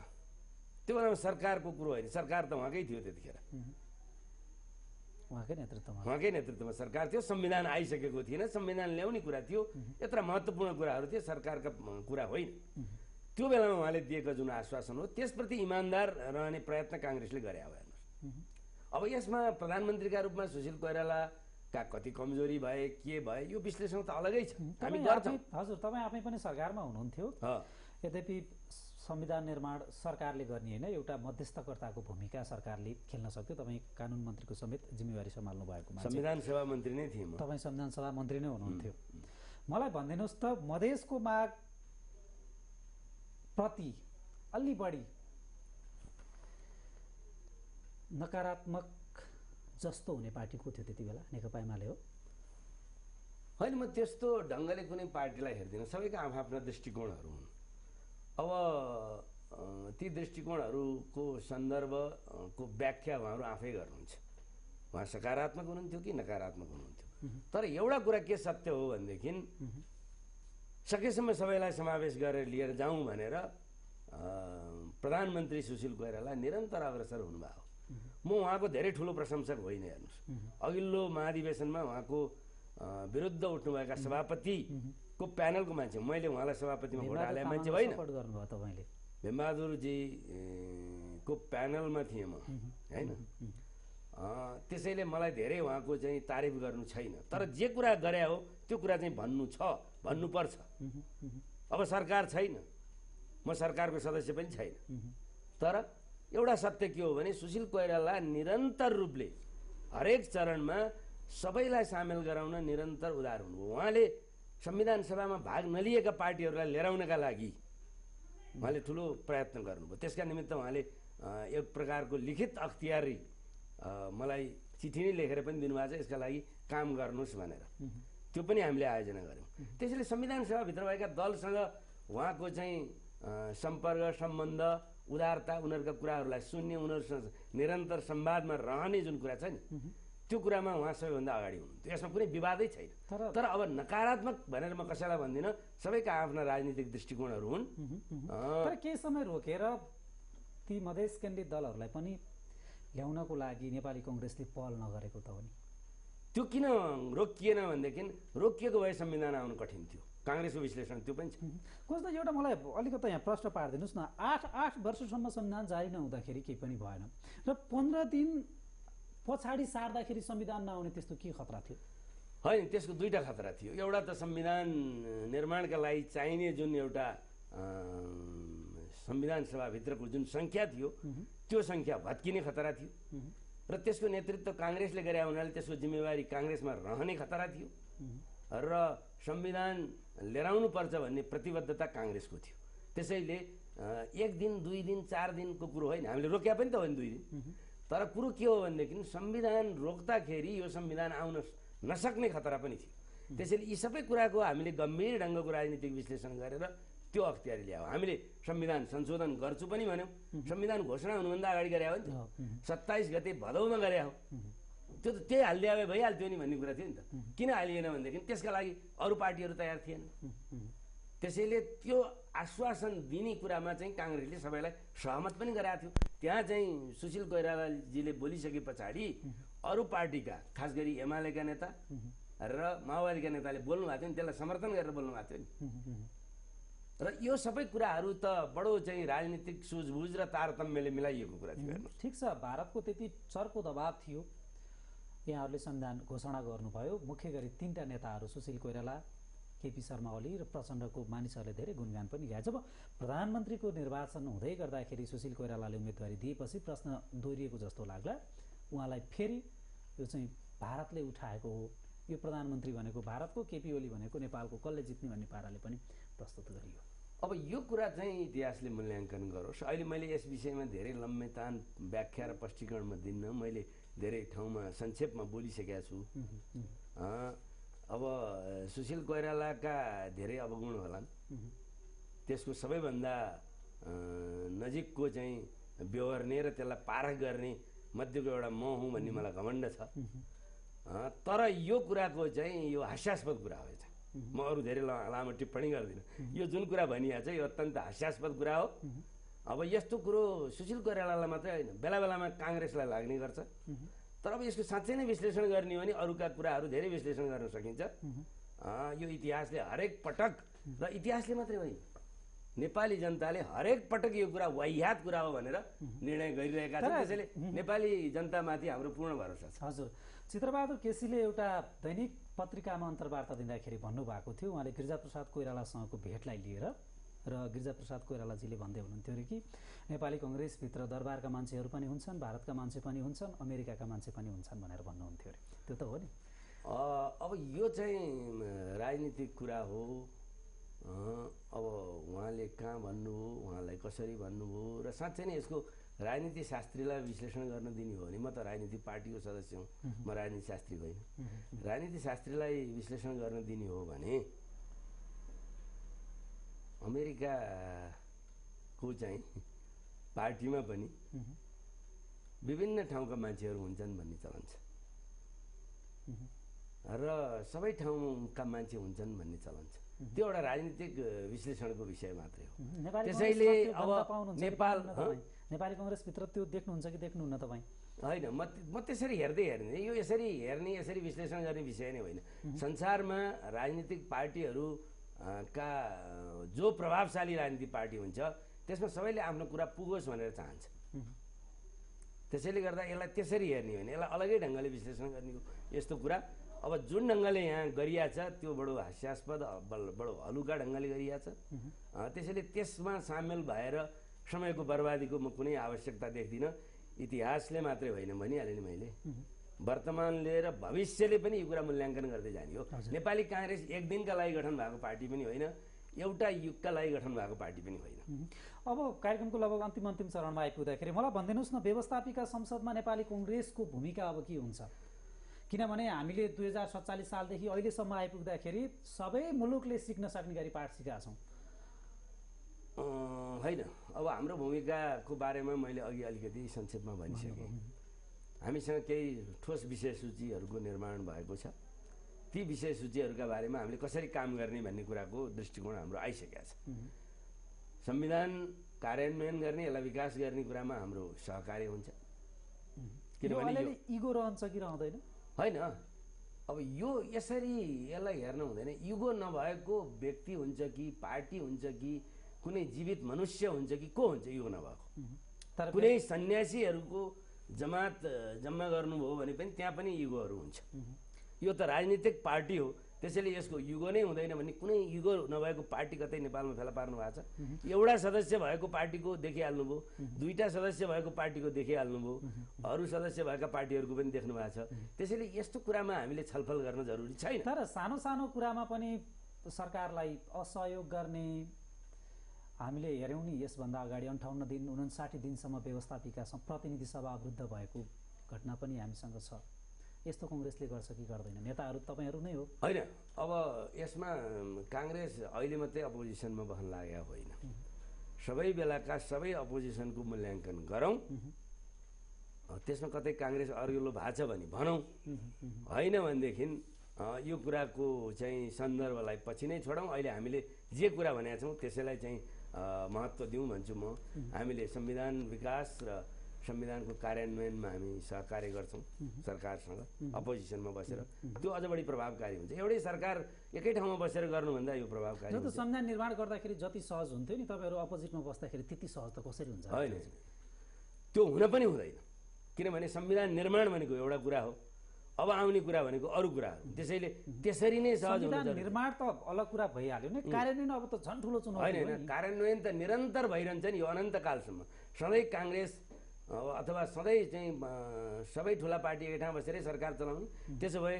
त्यो बेलामा सरकारको कुरो होइन। सरकार त उहाँकै थियो त्यतिखेर। उहाँकै नेतृत्वमा। उहाँकै नेतृत्वमा सरकार थियो। संविधान आइसकेको थिएन। संविधान ल्याउने कुरा थियो। यत्र महत्त्वपूर्ण कुराहरू थिए सरकारका कुरा होइन। त्यो बेलामा उहाँले दिएको जुन आश्वासन हो त्यसप्रति इमान्दार रहने प्रयत्न काङ्ग्रेसले गरे अब हेर्नुहोस्। अब यसमा प्रधानमन्त्रीका रूपमा सुशील कोइरालाका कति कमजोरी भए के भए यो विश्लेषण त अलगै छ। हामी गर्छौँ हजुर तपाईँ आफै पनि सरकारमा हुनुहुन्थ्यो। यद्यपि संविधान निर्माण सरकारले गर्ने होइन एउटा मध्यस्थकर्ताको भूमिका सरकारले खेल्न सक्थ्यो। तपाईँ कानुन मन्त्रीको समेत जिम्मेवारी सम्हाल्नु भएको संविधान सभा मन्त्री नै थिएँ तपाईँ संविधान सभा मन्त्री नै हुनुहुन्थ्यो। मलाई भनिदिनुहोस् त मधेसको माग प्रति अलि बढी नकारात्मक जस्तो हुने पार्टी को थियो त्यति बेला नेकपा एमाले हो। होइन म त्यस्तो ढङ्गले कुनै पार्टीलाई हेर्दिनँ। सबैको आफ्ना दृष्टिकोणहरू हुन्। अब ती दृष्टिकोणहरूको सन्दर्भको व्याख्या उहाँहरू आफै गर्नुहुन्छ। उहाँ सकारात्मक हुनुहुन्थ्यो कि नकारात्मक हुनुहुन्थ्यो? तर एउटा कुरा के सत्य हो भनेदेखि सकेसम्म सबैलाई समावेश गरेर लिएर जाउँ भनेर प्रधानमन्त्री सुशील कोइराला निरन्तर अग्रसर हुनुभएको म उहाँको धेरै ठुलो प्रशंसक होइन हेर्नुहोस्। अघिल्लो महाधिवेशनमा उहाँको विरुद्ध उठ्नुभएका सभापतिको प्यानलको मान्छे मैले उहाँलाई सभापतिमा भोट हाले। मान्छे होइन। सपोर्ट गर्नुभयो तपाईँले। भीमबहादुरजी अँ, को प्यानलमा थिएँ म होइन? त्यसैले मलाई धेरै उहाँको चाहिँ तारिफ गर्नु छैन। तर जे कुरा गरे हो त्यो कुरा चाहिँ भन्नु छ भन्नुपर्छ। अब सरकार छैन। म सरकारको सदस्य पनि छैन। तर एउटा सत्य के हो भने सुशील कोइराला निरन्तर रूपले हरेक चरणमा सबैलाई सामेल गराउन निरन्तर उदार हुनुभयो उहाँले संविधान सभामा भाग नलिएका पार्टीहरूलाई लिएर आउनका लागि उहाँले ठुलो प्रयत्न गर्नुभयो। त्यसका निमित्त उहाँले एक प्रकारको लिखित अख्तियारी मलाई चिठी नै लेखेर पनि दिनुभएको छ यसका लागि काम गर्नुहोस् भनेर। त्यो पनि हामीले आयोजना गऱ्यौँ। त्यसैले संविधान सभाभित्र भएका दलसँग उहाँको चाहिँ सम्पर्क सम्बन्ध उदारता उनीहरूका कुराहरूलाई सुन्ने उनीहरूसँग निरन्तर संवादमा रहने जुन कुरा छ नि त्यो कुरामा उहाँ सबैभन्दा अगाडि हुनुहुन्थ्यो। यसमा कुनै विवादै छैन। तर- तर अब नकारात्मक भनेर म कसैलाई भन्दिनँ सबैका आफ्ना राजनीतिक दृष्टिकोणहरू हुन्। तर केही समय रोकेर ती मधेस केन्द्रित दलहरूलाई पनि ल्याउनको लागि नेपाली कङ्ग्रेसले पहल नगरेको त हो नि। त्यो किन रोकिएन भनेदेखि रोकिएको भए संविधान आउनु कठिन थियो। काङ्ग्रेसको विश्लेषण त्यो पनि छ। कस्तो एउटा मलाई अलिकति यहाँ प्रश्न पारिदिनुहोस् न। आठ आठ वर्षसम्म संविधान जारी नहुँदाखेरि केही पनि भएन। र पन्ध्र दिन पछाडि सार्दाखेरि संविधान नआउने त्यस्तो के खतरा थियो? होइन त्यसको दुईवटा खतरा थियो। एउटा त संविधान निर्माणका लागि चाहिने जुन एउटा संविधान सभाभित्रको जुन सङ्ख्या थियो त्यो सङ्ख्या भत्किने खतरा थियो। र त्यसको नेतृत्व काङ्ग्रेसले गरे हुनाले त्यसको जिम्मेवारी काङ्ग्रेसमा रहने खतरा थियो। र संविधान लिएर आउनुपर्छ भन्ने प्रतिबद्धता काङ्ग्रेसको थियो। त्यसैले एक दिन दुई दिन चार दिनको कुरो होइन। हामीले रोक्या पनि त होइन दुई दिन। तर कुरो के हो भनेदेखि संविधान रोक्दाखेरि यो संविधान आउन नसक्ने खतरा पनि थियो। त्यसैले यी सबै कुराको हामीले गम्भीर ढङ्गको राजनीतिक विश्लेषण गरेर त्यो अख्तियारी ल्यायो। हामीले संविधान संशोधन गर्छु पनि भन्यौँ। संविधान घोषणा हुनुभन्दा अगाडि गरे हो नि त। सत्ताइस गते भदौमा गरे हो। त्यो त त्यही हालिदिए भइहाल्थ्यो नि भन्ने कुरा थियो नि त। किन हालिएन भनेदेखि त्यसका लागि अरू पार्टीहरू तयार थिएन। त्यसैले त्यो आश्वासन दिने कुरामा चाहिँ काङ्ग्रेसले सबैलाई सहमत पनि गराएको थियो। त्यहाँ चाहिँ सुशील कोइरालाजीले बोलिसके पछाडि अरू पार्टीका खास गरी एमालेका नेता र माओवादीका नेताले बोल्नु भएको थियो नि त्यसलाई समर्थन गरेर बोल्नु भएको थियो नि। र यो सबै कुराहरू त बडो चाहिँ राजनीतिक सुझबुझ र तारतम्यले मिलाइएको कुरा थियो ठिक छ भारतको त्यति चर्को दबाव थियो। यहाँहरूले संविधान घोषणा गर्नुभयो। मुख्य गरी तिनवटा नेताहरू सुशील कोइराला केपी शर्मा ओली र प्रचण्डको मानिसहरूले धेरै गुणगान पनि गाए। जब प्रधानमन्त्रीको निर्वाचन हुँदै गर्दाखेरि सुशील कोइरालाले उम्मेदवारी दिएपछि प्रश्न दोहोरिएको जस्तो लाग्ला। उहाँलाई फेरि यो चाहिँ भारतले उठाएको हो। यो प्रधानमन्त्री भनेको भारतको केपी ओली भनेको नेपालको कसले जित्ने भन्ने पाराले पनि प्रस्तुत गरियो। अब यो कुरा चाहिँ इतिहासले मूल्याङ्कन गरोस्। अहिले मैले यस विषयमा धेरै लम्बेतान व्याख्या र स्पष्टीकरण म दिन्न। मैले धेरै ठाउँमा संक्षेपमा बोलिसकेका छु। अब सुशील कोइरालाका धेरै अवगुण होलान्। त्यसको सबैभन्दा नजिकको चाहिँ बेहोर्ने र त्यसलाई पारख गर्ने मध्येको एउटा म हुँ भन्ने मलाई घमण्ड छ। तर यो कुराको चाहिँ यो हास्यास्पद कुरा हो म अरू धेरै लामो टिप्पणी गर्दिनँ। यो जुन कुरा भनिएको छ यो अत्यन्त हास्यास्पद कुरा हो। अब यस्तो कुरो सुशील कोइरालालाई मात्रै होइन बेला बेलामा काङ्ग्रेसलाई लाग्ने गर्छ। तर अब यसको साँच्चै नै विश्लेषण गर्ने हो भने अरूका कुराहरू धेरै विश्लेषण गर्न सकिन्छ। यो इतिहासले हरेक पटक र इतिहासले मात्रै होइन नेपाली जनताले हरेक पटक यो कुरा वाह्यात कुरा हो भनेर निर्णय गरिरहेका छन्। त्यसैले नेपाली जनतामाथि हाम्रो पूर्ण भरोसा छ। हजुर। चित्रबहादुर केसीले एउटा दैनिक पत्रिकामा अन्तर्वार्ता दिँदाखेरि भन्नुभएको थियो उहाँले गिरिजाप्रसाद कोइरालासँगको भेटलाई लिएर। र गिरिजाप्रसाद कोइरालाजीले भन्दै हुनुहुन्थ्यो अरे कि नेपाली कङ्ग्रेसभित्र दरबारका मान्छेहरू पनि हुन्छन् भारतका मान्छे पनि हुन्छन् अमेरिकाका मान्छे पनि हुन्छन् भनेर भन्नुहुन्थ्यो अरे। त्यो त हो नि। अब यो चाहिँ राजनीतिक कुरा हो। अब उहाँले कहाँ भन्नुभयो उहाँलाई कसरी भन्नुभयो र साँच्चै नै यसको राजनीति शास्त्रीलाई विश्लेषण गर्न दिने हो भने म त राजनीतिक पार्टीको सदस्य हुँ। म राजनीति शास्त्री होइन। राजनीति शास्त्रीलाई विश्लेषण गर्न दिने हो भने अमेरिकाको चाहिँ पार्टीमा पनि विभिन्न ठाउँका मान्छेहरू हुन्छन् भन्ने चलन छ। र सबै ठाउँका मान्छे हुन्छन् भन्ने चलन छ। त्यो एउटा राजनीतिक विश्लेषणको विषय मात्रै हो। त्यसैले अब नेपाल-? नेपाली कङ्ग्रेसभित्र त्यो देख्नुहुन्छ कि देख्नुहुन्न तपाईँ? होइन म म त्यसरी हेर्दै हेर्ने यो यसरी हेर्ने यसरी विश्लेषण गर्ने विषय नै होइन। संसारमा राजनीतिक पार्टीहरू का जो प्रभावशाली राजनीतिक पार्टी हुन्छ त्यसमा सबैले आफ्नो कुरा पुगोस् भनेर चाहन्छ। त्यसैले गर्दा यसलाई त्यसरी हेर्ने होइन यसलाई अलगै ढङ्गले विश्लेषण गर्ने हो। यस्तो कुरा अब जुन ढङ्गले यहाँ गरिया छ त्यो बडो हास्यास्पद बडो हलुका ढङ्गले गरिया छ। त्यसैले त्यसमा सामेल भएर समयको बर्बादीको म कुनै आवश्यकता देख्दिनँ। इतिहासले मात्रै होइन भनिहालेँ नि मैले। वर्तमानले र भविष्यले पनि यो कुरा मूल्याङ्कन गर्दै जाने हो। नेपाली काङ्ग्रेस एक दिनका लागि गठन भएको पार्टी पनि होइन एउटा युगका लागि गठन भएको पार्टी पनि होइन। अब कार्यक्रमको लगभग अन्तिम अन्तिम चरणमा आइपुग्दाखेरि मलाई भनिदिनुहोस् न व्यवस्थापिका संसदमा नेपाली कङ्ग्रेसको भूमिका अब के हुन्छ? किनभने हामीले दुई हजार सत्तालिस सालदेखि अहिलेसम्म आइपुग्दाखेरि सबै मुलुकले सिक्न सक्ने गरी पाठ सिकाएका छौँ। होइन। अब हाम्रो भूमिकाको बारेमा मैले अघि अलिकति संक्षेपमा भनिसकेँ। हामीसँग केही ठोस विषय सूचीहरूको निर्माण भएको छ। ती विषय सूचीहरूका बारेमा हामीले कसरी काम गर्ने भन्ने कुराको दृष्टिकोण हाम्रो आइसकेका छ। संविधान कार्यान्वयन गर्ने यसलाई विकास गर्ने कुरामा हाम्रो सहकार्य हुन्छ। किनभने इगो रहन्छ कि रहँदैन? होइन। अब यो यसरी यसलाई हेर्न हुँदैन। युगो नभएको व्यक्ति हुन्छ कि पार्टी हुन्छ कि कुनै जीवित मनुष्य हुन्छ कि को हुन्छ युगो नभएको। तर कुनै सन्यासीहरूको जमात जम्मा गर्नुभयो भने पनि त्यहाँ पनि युगोहरू हुन्छ। यो त राजनीतिक पार्टी हो त्यसैले यसको युगो नै हुँदैन भने कुनै युगो नभएको पार्टी कतै नेपालमा फेला पार्नु भएको छ। एउटा सदस्य भएको पार्टीको देखिहाल्नुभयो दुईवटा सदस्य भएको पार्टीको देखिहाल्नुभयो अरू सदस्य भएका पार्टीहरूको पनि देख्नु भएको छ। त्यसैले यस्तो कुरामा हामीले छलफल गर्न जरुरी छैन। तर सानो सानो कुरामा पनि सरकारलाई असहयोग गर्ने हामीले हेऱ्यौँ नि यसभन्दा अगाडि अन्ठाउन्न दिन उन्साठी दिनसम्म व्यवस्थापिका प्रतिनिधि सभा अवरुद्ध भएको घटना पनि हामीसँग छ। यस्तो कङ्ग्रेसले गर्छ कि गर्दैन? नेताहरू तपाईँहरू नै हो। होइन अब यसमा काङ्ग्रेस अहिले मात्रै अपोजिसनमा बस्न लागेको होइन। सबै बेलाका सबै अपोजिसनको मूल्याङ्कन गरौँ। त्यसमा कतै काङ्ग्रेस अरूलो भएको छ भने भनौँ। होइन भनेदेखि यो कुराको चाहिँ सन्दर्भलाई पछि नै छोडौँ। अहिले हामीले जे कुरा भनेका छौँ त्यसैलाई चाहिँ महत्त्व दिउँ भन्छु म। हामीले संविधान विकास र संविधानको कार्यान्वयनमा हामी सहकार्य गर्छौँ सरकारसँग अपोजिसनमा बसेर। त्यो अझ बढी प्रभावकारी हुन्छ। एउटै सरकार एकै ठाउँमा बसेर गर्नुभन्दा यो प्रभावकारी जस्तो संविधान निर्माण गर्दाखेरि जति सहज हुन्थ्यो नि तपाईँहरू अपोजिटमा बस्दाखेरि त्यति सहज त कसरी हुन्छ? होइन त्यो हुन पनि हुँदैन। किनभने संविधान निर्माण भनेको एउटा कुरा हो। अब आउने कुरा भनेको अरू कुरा हो। त्यसैले त्यसरी नै सहज निर्माण त अलग कुरा भइहाल्यो नि। कार्यान्वयन अब त झन् ठुलो चुनौती होइन। कार्यान्वयन त निरन्तर भइरहन्छ नि यो अनन्तकालसम्म। सधैँ काङ्ग्रेस अथवा सधैँ चाहिँ सबै ठुला पार्टी एकै ठाउँ बसेरै सरकार चलाउनु। त्यसो भए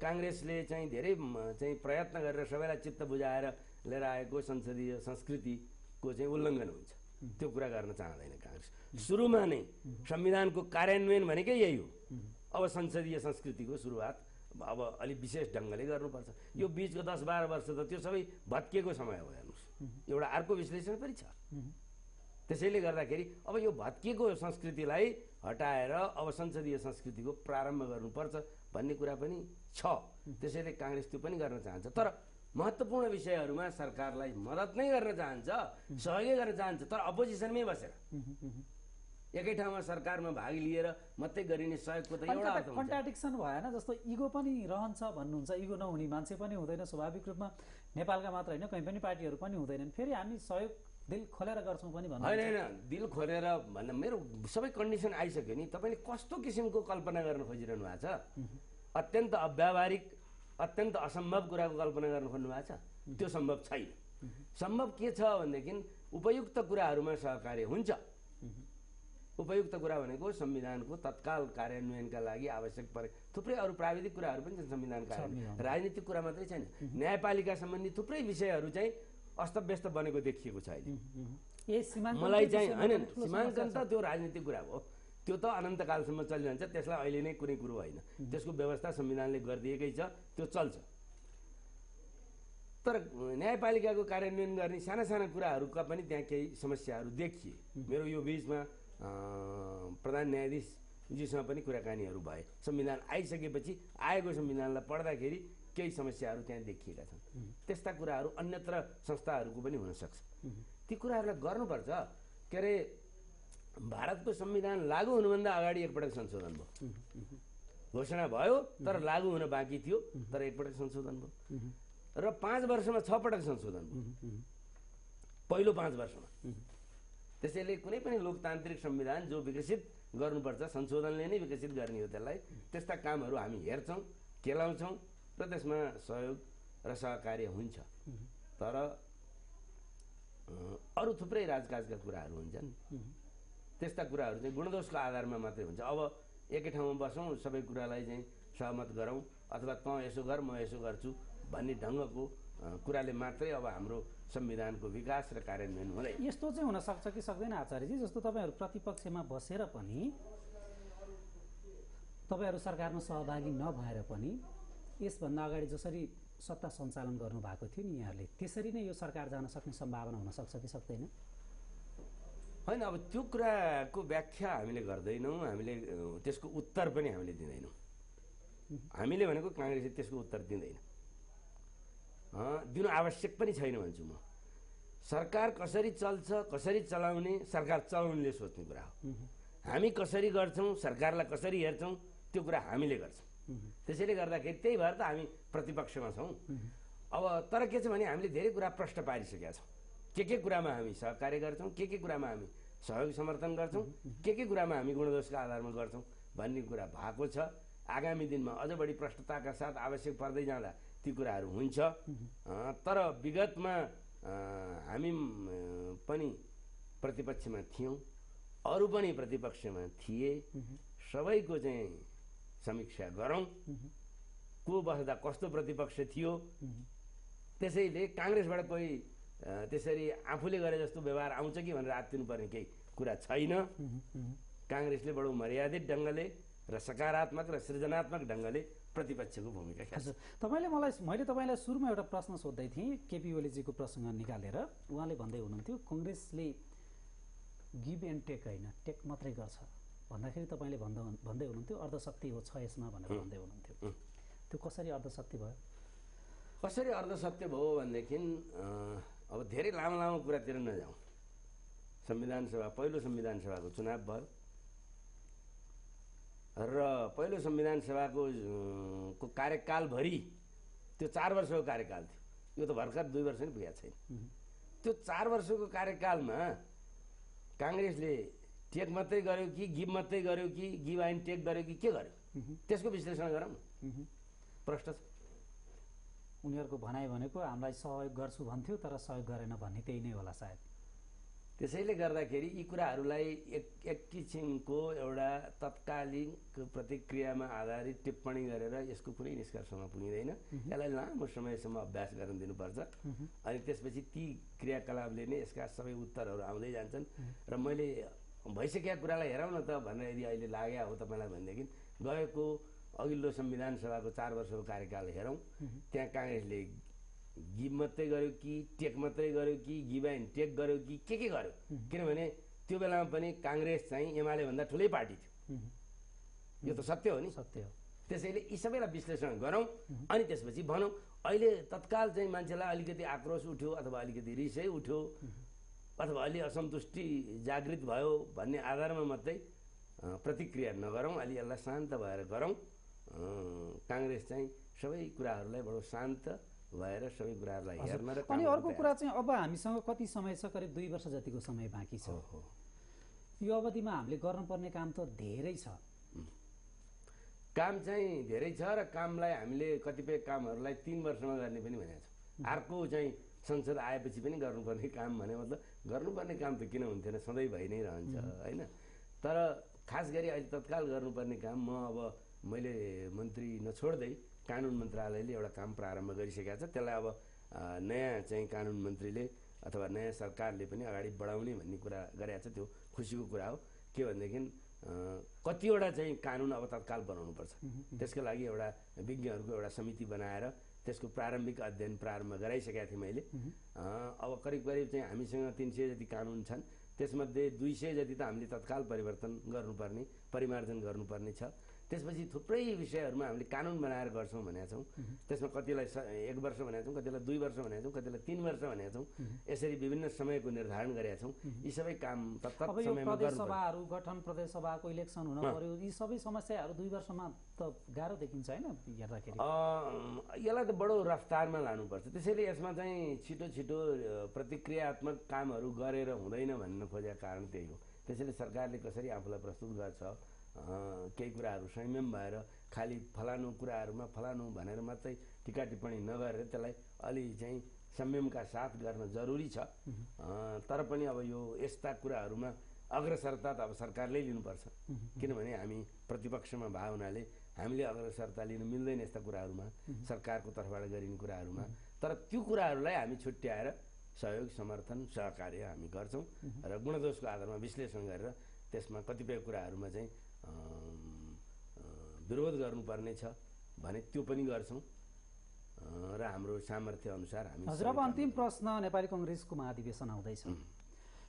काङ्ग्रेसले चाहिँ धेरै चाहिँ प्रयत्न गरेर सबैलाई चित्त बुझाएर लिएर आएको संसदीय संस्कृतिको चाहिँ उल्लङ्घन हुन्छ। त्यो कुरा गर्न चाहँदैन काङ्ग्रेस। सुरुमा नै संविधानको कार्यान्वयन भनेकै यही हो। अब संसदीय संस्कृतिको सुरुवात अब अलिक विशेष ढङ्गले गर्नुपर्छ। यो बिचको दस बाह्र वर्ष त त्यो सबै भत्किएको समय हो हेर्नुहोस्। एउटा अर्को विश्लेषण पनि छ। त्यसैले गर्दाखेरि अब यो भत्किएको संस्कृतिलाई हटाएर अब संसदीय संस्कृतिको प्रारम्भ गर्नुपर्छ भन्ने कुरा पनि छ। त्यसैले काङ्ग्रेस त्यो पनि गर्न चाहन्छ। तर महत्त्वपूर्ण विषयहरूमा सरकारलाई मद्दत नै गर्न चाहन्छ सहयोग गर्न चाहन्छ तर अपोजिसनमै बसेर। एकै ठाउँमा सरकारमा भाग लिएर मात्रै गरिने सहयोगको त एउटा कन्ट्राडिक्सन भएन जस्तो इगो पनि रहन्छ भन्नुहुन्छ इगो नहुने मान्छे पनि हुँदैन स्वाभाविक रूपमा नेपालका मात्र होइन कहीँ पनि पार्टीहरू पनि हुँदैनन्। फेरि हामी सहयोग दिल खोलेर गर्छौँ पनि भन्नु होइन होइन दिल खोलेर भन्दा मेरो सबै कन्डिसन आइसक्यो नि तपाईँले कस्तो किसिमको कल्पना गर्न खोजिरहनु भएको छ? अत्यन्त अव्यावहारिक अत्यन्त असम्भव कुराको कल्पना गर्न खोज्नु भएको छ? त्यो सम्भव छैन। सम्भव के छ भनेदेखि उपयुक्त कुराहरूमा सहकार्य हुन्छ। उपयुक्त कुरा भनेको संविधानको तत्काल कार्यान्वयनका लागि आवश्यक परे। थुप्रै अरू प्राविधिक कुराहरू पनि छन् संविधान कार्यान्वयन। राजनीतिक कुरा मात्रै छैन। न्यायपालिका सम्बन्धी थुप्रै विषयहरू चाहिँ अस्तव्यस्त बनेको देखिएको छ अहिले। मलाई चाहिँ होइन सीमाङ्कन त त्यो राजनीतिक कुरा हो। त्यो त अनन्तकालसम्म चलिरहन्छ त्यसलाई अहिले नै कुनै कुरो होइन। त्यसको व्यवस्था संविधानले गरिदिएकै छ त्यो चल्छ। तर न्यायपालिकाको कार्यान्वयन गर्ने साना साना कुराहरूका पनि त्यहाँ केही समस्याहरू देखिए। मेरो यो बिचमा प्रधान न्यायाधीशजीसँग पनि कुराकानीहरू भए संविधान आइसकेपछि आएको संविधानलाई पढ्दाखेरि केही समस्याहरू त्यहाँ देखिएका छन्। त्यस्ता कुराहरू अन्यत्र संस्थाहरूको पनि हुनसक्छ। ती कुराहरूलाई गर्नुपर्छ। के अरे भारतको संविधान लागू हुनुभन्दा अगाडि एकपटक संशोधन भयो। घोषणा भयो तर लागू हुन बाँकी थियो तर एकपटक संशोधन भयो। र पाँच वर्षमा छ पटक संशोधन भयो। पहिलो पाँच वर्षमा। त्यसैले कुनै पनि लोकतान्त्रिक संविधान जो विकसित गर्नुपर्छ संशोधनले नै विकसित गर्ने हो त्यसलाई। त्यस्ता कामहरू हामी हेर्छौँ केलाउँछौँ र त्यसमा सहयोग र सहकार्य हुन्छ। तर अरू थुप्रै राजकाजका कुराहरू हुन्छन्। त्यस्ता कुराहरू चाहिँ गुणदोषको आधारमा मात्रै हुन्छ। अब एकै ठाउँमा बसौँ सबै कुरालाई चाहिँ सहमत गरौँ अथवा तँ यसो गर म यसो गर्छु भन्ने ढङ्गको कुराले मात्रै अब हाम्रो संविधानको विकास र कार्यान्वयन हुँदैन यस्तो चाहिँ हुनसक्छ कि सक्दैन आचार्यजी जस्तो तपाईँहरू प्रतिपक्षमा बसेर पनि तपाईँहरू सरकारमा सहभागी नभएर पनि यसभन्दा अगाडि जसरी सत्ता सञ्चालन गर्नुभएको थियो नि यहाँहरूले त्यसरी नै यो सरकार जान सक्ने सम्भावना हुनसक्छ कि सक्दैन? होइन अब त्यो कुराको व्याख्या हामीले गर्दैनौँ हामीले त्यसको उत्तर पनि हामीले दिँदैनौँ। हामीले भनेको काङ्ग्रेसले त्यसको उत्तर दिँदैन। दिनु आवश्यक पनि छैन भन्छु म। सरकार कसरी चल्छ कसरी चलाउने सरकार चलाउनेले सोच्ने कुरा हो। हामी कसरी गर्छौँ सरकारलाई कसरी हेर्छौँ त्यो कुरा हामीले गर्छौँ। त्यसैले गर्दाखेरि त्यही भएर त हामी प्रतिपक्षमा छौँ। अब तर के छ भने हामीले धेरै कुरा प्रश्न पारिसकेका छौँ। के के कुरामा हामी सहकार्य गर्छौँ के के कुरामा हामी सहयोग समर्थन गर्छौँ के के कुरामा हामी गुणदोषका आधारमा गर्छौँ भन्ने कुरा भएको छ। आगामी दिनमा अझ बढी प्रष्टताका साथ आवश्यक पर्दै जाँदा ती कुराहरू हुन्छ। तर विगतमा हामी पनि प्रतिपक्षमा थियौँ अरू पनि प्रतिपक्षमा थिए। सबैको चाहिँ समीक्षा गरौँ। को बस्दा कस्तो प्रतिपक्ष थियो? त्यसैले काङ्ग्रेसबाट कोही त्यसरी आफूले गरे जस्तो व्यवहार आउँछ कि भनेर आत्तिनुपर्ने केही कुरा छैन। काङ्ग्रेसले बडो मर्यादित ढङ्गले र सकारात्मक र सृजनात्मक ढङ्गले प्रतिपक्षको भूमिका खेल्छ हजुर। तपाईँले मलाई मैले तपाईँलाई सुरुमा एउटा प्रश्न सोध्दै थिएँ केपी ओलीजीको प्रसङ्ग निकालेर। उहाँले भन्दै हुनुहुन्थ्यो कङ्ग्रेसले गिभ एन्ड टेक होइन टेक मात्रै गर्छ। भन्दाखेरि तपाईँले भन्दा भन्दै हुनुहुन्थ्यो अर्धशक्ति हो छ यसमा भनेर भन्दै हुनुहुन्थ्यो। त्यो कसरी अर्धशक्ति भयो? कसरी अर्धसत्य भयो भनेदेखि अब धेरै लामो लामो कुरातिर नजाउँ। संविधान सभा पहिलो संविधान सभाको चुनाव भयो। र पहिलो संविधान सभाको को कार्यकालभरि त्यो चार वर्षको कार्यकाल थियो। यो त भर्खर दुई वर्ष नै पुगेको छैन। त्यो चार वर्षको कार्यकालमा काङ्ग्रेसले टेक मात्रै गर्यो कि गिभ मात्रै गर्यो कि गिभ एन्ड टेक गर्यो कि के गर्यो? त्यसको विश्लेषण गरौँ न। प्रश्न छ। उनीहरूको भनाइ भनेको हामीलाई सहयोग गर्छु भन्थ्यो तर सहयोग गरेन भन्ने त्यही नै होला सायद। त्यसैले गर्दाखेरि यी कुराहरूलाई एक एक किसिमको एउटा तत्कालीन प्रतिक्रियामा आधारित टिप्पणी गरेर यसको कुनै निष्कर्षमा पुगिँदैन। यसलाई लामो समयसम्म अभ्यास गर्न दिनुपर्छ। अनि त्यसपछि ती क्रियाकलापले नै यसका सबै उत्तरहरू आउँदै जान्छन्। र मैले भइसकेका कुरालाई हेरौँ न त भनेर यदि अहिले लाग्यो हो तपाईँलाई भनेदेखि गएको अघिल्लो संविधान सभाको चार वर्षको कार्यकाल हेरौँ। त्यहाँ काङ्ग्रेसले गिभ मात्रै गर्यो कि टेक मात्रै गर्यो कि गिभ एन्ड टेक गर्यो कि के के गर्यो? किनभने त्यो बेलामा पनि काङ्ग्रेस चाहिँ एमाले भन्दा ठुलै पार्टी थियो। यो त सत्य हो नि। सत्य हो। त्यसैले यी सबैलाई विश्लेषण गरौँ अनि त्यसपछि भनौँ अहिले तत्काल चाहिँ मान्छेलाई अलिकति आक्रोश उठ्यो अथवा अलिकति रिसै उठ्यो अथवा अलि असन्तुष्टि जागृत भयो भन्ने आधारमा मात्रै प्रतिक्रिया नगरौँ अलि यसलाई शान्त भएर गरौँ। काङ्ग्रेस चाहिँ सबै कुराहरूलाई बडो शान्त भएर सबै कुराहरूलाई हेर्न र अनि अर्को कुरा चाहिँ अब हामीसँग कति समय छ करिब दुई वर्ष जतिको समय बाँकी छ। यो अवधिमा हामीले गर्नुपर्ने काम त धेरै छ। काम चाहिँ धेरै छ र कामलाई हामीले कतिपय कामहरूलाई तिन वर्षमा गर्ने पनि भनेको छौँ। अर्को चाहिँ संसद आएपछि पनि गर्नुपर्ने काम भने मतलब गर्नुपर्ने काम त किन हुन्थेन सधैँ भइ नै रहन्छ होइन? तर खास गरी अहिले तत्काल गर्नुपर्ने काम म अब मैले मन्त्री नछोड्दै कानुन मन्त्रालयले एउटा काम प्रारम्भ गरिसकेको छ। त्यसलाई अब नयाँ चाहिँ कानुन मन्त्रीले अथवा नयाँ सरकारले पनि अगाडि बढाउने भन्ने कुरा गरेको छ। त्यो खुसीको कुरा हो। के भनेदेखि कतिवटा चाहिँ कानुन अब तत्काल बनाउनुपर्छ। त्यसको लागि एउटा विज्ञहरूको एउटा समिति बनाएर त्यसको प्रारम्भिक अध्ययन प्रारम्भ गराइसकेको थिएँ मैले। अब करिब करिब चाहिँ हामीसँग तिन सय जति कानुन छन्। त्यसमध्ये दुई सय जति त हामीले तत्काल परिवर्तन गर्नुपर्ने परिमार्जन गर्नुपर्ने छ। त्यसपछि थुप्रै विषयहरूमा हामीले कानुन बनाएर गर्छौँ भनेका छौँ। त्यसमा कतिलाई एक वर्ष भनेका छौँ कतिलाई दुई वर्ष भनेका छौँ कतिलाई तिन वर्ष भनेका छौँ यसरी विभिन्न समयको निर्धारण गरेका छौँ। यी सबै काम सभाहरू गठन प्रदेश सभाको इलेक्सन हुन पर्यो यी सबै समस्याहरू दुई वर्षमा त गाह्रो देखिन्छ होइन हेर्दाखेरि। यसलाई त बडो रफ्तारमा लानुपर्छ। त्यसैले यसमा चाहिँ छिटो छिटो प्रतिक्रियात्मक कामहरू गरेर हुँदैन भन्न खोजेको कारण त्यही हो। त्यसैले सरकारले कसरी आफूलाई प्रस्तुत गर्छ केही कुराहरू संयम भएर खालि फलानु कुराहरूमा फलानु भनेर मात्रै टिका टिप्पणी नगरेर त्यसलाई अलि चाहिँ संयमका साथ गर्न जरुरी छ। तर पनि अब यो यस्ता कुराहरूमा अग्रसरता त अब सरकारले लिनुपर्छ। किनभने हामी प्रतिपक्षमा भए हुनाले हामीले अग्रसरता लिनु मिल्दैन यस्ता कुराहरूमा सरकारको तर्फबाट गरिने कुराहरूमा। तर त्यो कुराहरूलाई हामी छुट्याएर सहयोग समर्थन सहकार्य हामी गर्छौँ र गुणदोषको आधारमा विश्लेषण गरेर त्यसमा कतिपय कुराहरूमा चाहिँ विरोध गर्नुपर्ने छ भने त्यो पनि गर्छौँ। र हाम्रो सामर्थ्य अनुसार हामी हजुर अब अन्तिम। प्रश्न नेपाली कङ्ग्रेसको महाधिवेशन आउँदैछ।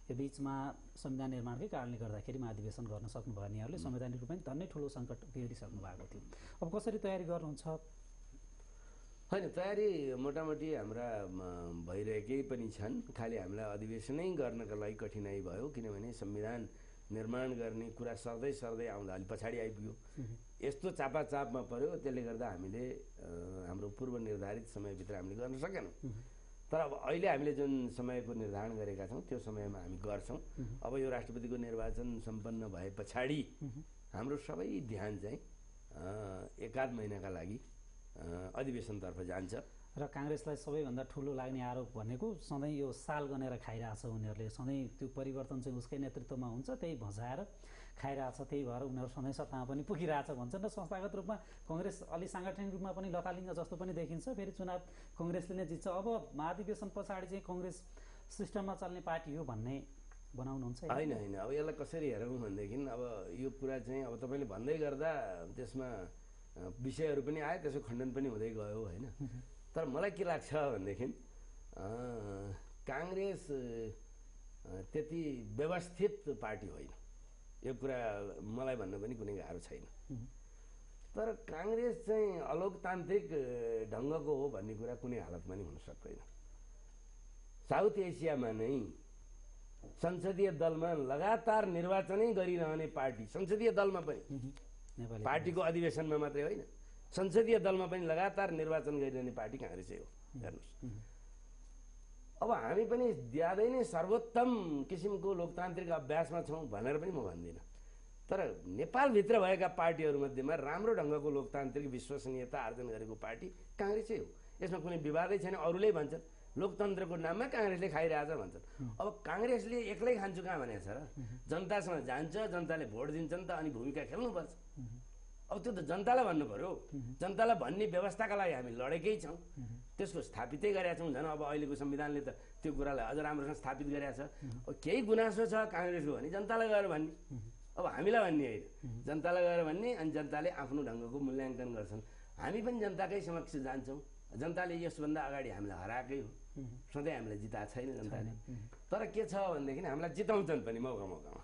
यो बिचमा संविधान निर्माणकै कारणले गर्दाखेरि महाधिवेशन गर्न सक्नु भयो यहाँहरूले संवैधानिक रूपमा पनि धन्नै ठुलो सङ्कट बेहोरिसक्नु भएको थियो। अब कसरी तयारी गर्नुहुन्छ? होइन तयारी मोटामोटी हाम्रा भइरहेकै पनि छन्। खालि हामीलाई अधिवेशनै गर्नका लागि कठिनाइ भयो किनभने संविधान निर्माण गर्ने कुरा सर्दै सर्दै आउँदा अलिक पछाडि आइपुग्यो यस्तो चापाचापमा पर्यो त्यसले गर्दा हामीले हाम्रो पूर्व निर्धारित समयभित्र हामीले गर्न सकेनौँ तर अब अहिले हामीले जुन समयको निर्धारण गरेका छौँ त्यो समयमा हामी गर्छौँ अब यो राष्ट्रपतिको निर्वाचन सम्पन्न भए पछाडि हाम्रो सबै ध्यान चाहिँ एकाध महिनाका लागि अधिवेशनतर्फ जान्छ र काङ्ग्रेसलाई सबैभन्दा ठुलो लाग्ने आरोप भनेको सधैँ यो साल गनेर खाइरहेछ उनीहरूले। सधैँ त्यो परिवर्तन चाहिँ उसकै नेतृत्वमा हुन्छ त्यही भजाएर खाइरहेछ त्यही भएर उनीहरू सधैँ सत्तामा पनि पुगिरहेछ भन्छन्। र संस्थागत रूपमा कङ्ग्रेस अलि साङ्गठनिक रूपमा पनि लथालिङ्ग जस्तो पनि देखिन्छ। फेरि चुनाव कङ्ग्रेसले नै जित्छ। अब महाधिवेशन पछाडि चाहिँ कङ्ग्रेस सिस्टममा चल्ने पार्टी हो भन्ने बनाउनुहुन्छ? होइन होइन। अब यसलाई कसरी हेरौँ भनेदेखि अब यो कुरा चाहिँ अब तपाईँले भन्दै गर्दा त्यसमा विषयहरू पनि आयो त्यसको खण्डन पनि हुँदै गयो होइन? तर मलाई के लाग्छ भनेदेखि काङ्ग्रेस त्यति व्यवस्थित पार्टी होइन। यो कुरा मलाई भन्न पनि कुनै गाह्रो छैन। तर काङ्ग्रेस चाहिँ अलोकतान्त्रिक ढङ्गको हो भन्ने कुरा कुनै हालतमा नि हुन सक्दैन। साउथ एसियामा नै संसदीय दलमा लगातार निर्वाचनै गरिरहने पार्टी संसदीय दलमा पनि। पार्टीको अधिवेशनमा मात्रै होइन। संसदीय दलमा पनि लगातार निर्वाचन गरिरहने पार्टी काङ्ग्रेसै हो। हेर्नुहोस्। अब हामी पनि ज्यादै नै सर्वोत्तम किसिमको लोकतान्त्रिक अभ्यासमा छौँ भनेर पनि म भन्दिनँ। तर नेपालभित्र भएका पार्टीहरूमध्येमा राम्रो ढङ्गको लोकतान्त्रिक विश्वसनीयता आर्जन गरेको पार्टी काङ्ग्रेसै हो। यसमा कुनै विवादै छैन अरूले भन्छन् लोकतन्त्रको नाममा काङ्ग्रेसले खाइरहेछ भन्छन्। अब काङ्ग्रेसले एक्लै खान्छु कहाँ भनेको छ र? जनतासँग जान्छ जनताले भोट दिन्छन् त अनि भूमिका खेल्नुपर्छ। अब त्यो त जनतालाई भन्नु पर्यो जनतालाई भन्ने व्यवस्थाका लागि हामी लडेकै छौँ। त्यसको स्थापितै गरेका छौँ। झन् अब अहिलेको संविधानले त त्यो कुरालाई अझ राम्रोसँग स्थापित गरेका छ। अब केही गुनासो छ काङ्ग्रेसको भने जनतालाई गएर भन्ने। अब हामीलाई भन्ने होइन। जनतालाई गएर भन्ने अनि जनताले आफ्नो ढङ्गको मूल्याङ्कन गर्छन्। हामी पनि जनताकै समक्ष जान्छौँ। जनताले यसभन्दा अगाडि हामीलाई हराएकै हो। सधैँ हामीलाई जिताएको छैन जनताले। तर के छ भनेदेखि हामीलाई जिताउँछन् पनि मौका मौकामा।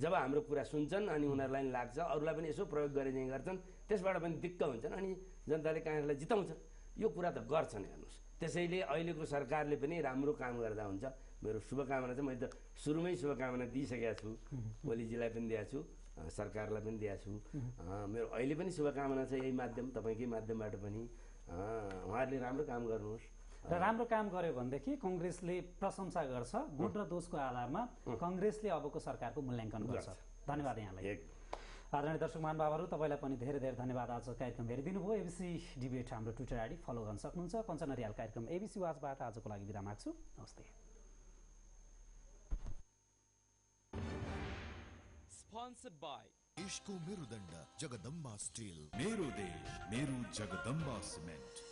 जब हाम्रो कुरा सुन्छन् अनि उनीहरूलाई नि लाग्छ अरूलाई पनि यसो प्रयोग गरे चाहिँ गर्छन् त्यसबाट पनि दिक्क हुन्छन् अनि जनताले काङ्ग्रेसलाई जिताउँछन् यो कुरा त गर्छन् हेर्नुहोस्। त्यसैले अहिलेको सरकारले पनि राम्रो काम गर्दा हुन्छ। मेरो शुभकामना चाहिँ मैले त सुरुमै शुभकामना दिइसकेको छु। ओलीजीलाई पनि दिएको छु सरकारलाई पनि दिएको छु। मेरो अहिले पनि शुभकामना छ यही माध्यम तपाईँकै माध्यमबाट पनि। उहाँहरूले राम्रो काम गर्नुहोस्। र राम्रो काम गर्यो भनेदेखि कङ्ग्रेसले प्रशंसा गर्छ गुण र दोषको आधारमा कङ्ग्रेसले अबको सरकारको मूल्याङ्कन गर्छ। धन्यवाद यहाँलाई। आदरणीय दर्शक महानुभावहरू तपाईँलाई पनि धेरै धेरै धन्यवाद आज कार्यक्रम हेरिदिनु भयो एबिसी डिबेट हाम्रो ट्विटर आइडी फलो गर्न सक्नुहुन्छ। कञ्चन रियाल कार्यक्रम एबिसी वाचबाट आजको लागि बिदा माग्छु। नमस्ते। Sponsored by देशको मेरुदण्ड जगदम्बा स्टिल। मेरो देश मेरो Jagdamba cement.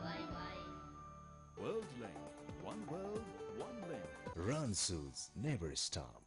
Why, why? World Link. One world, one link. Run suits never stop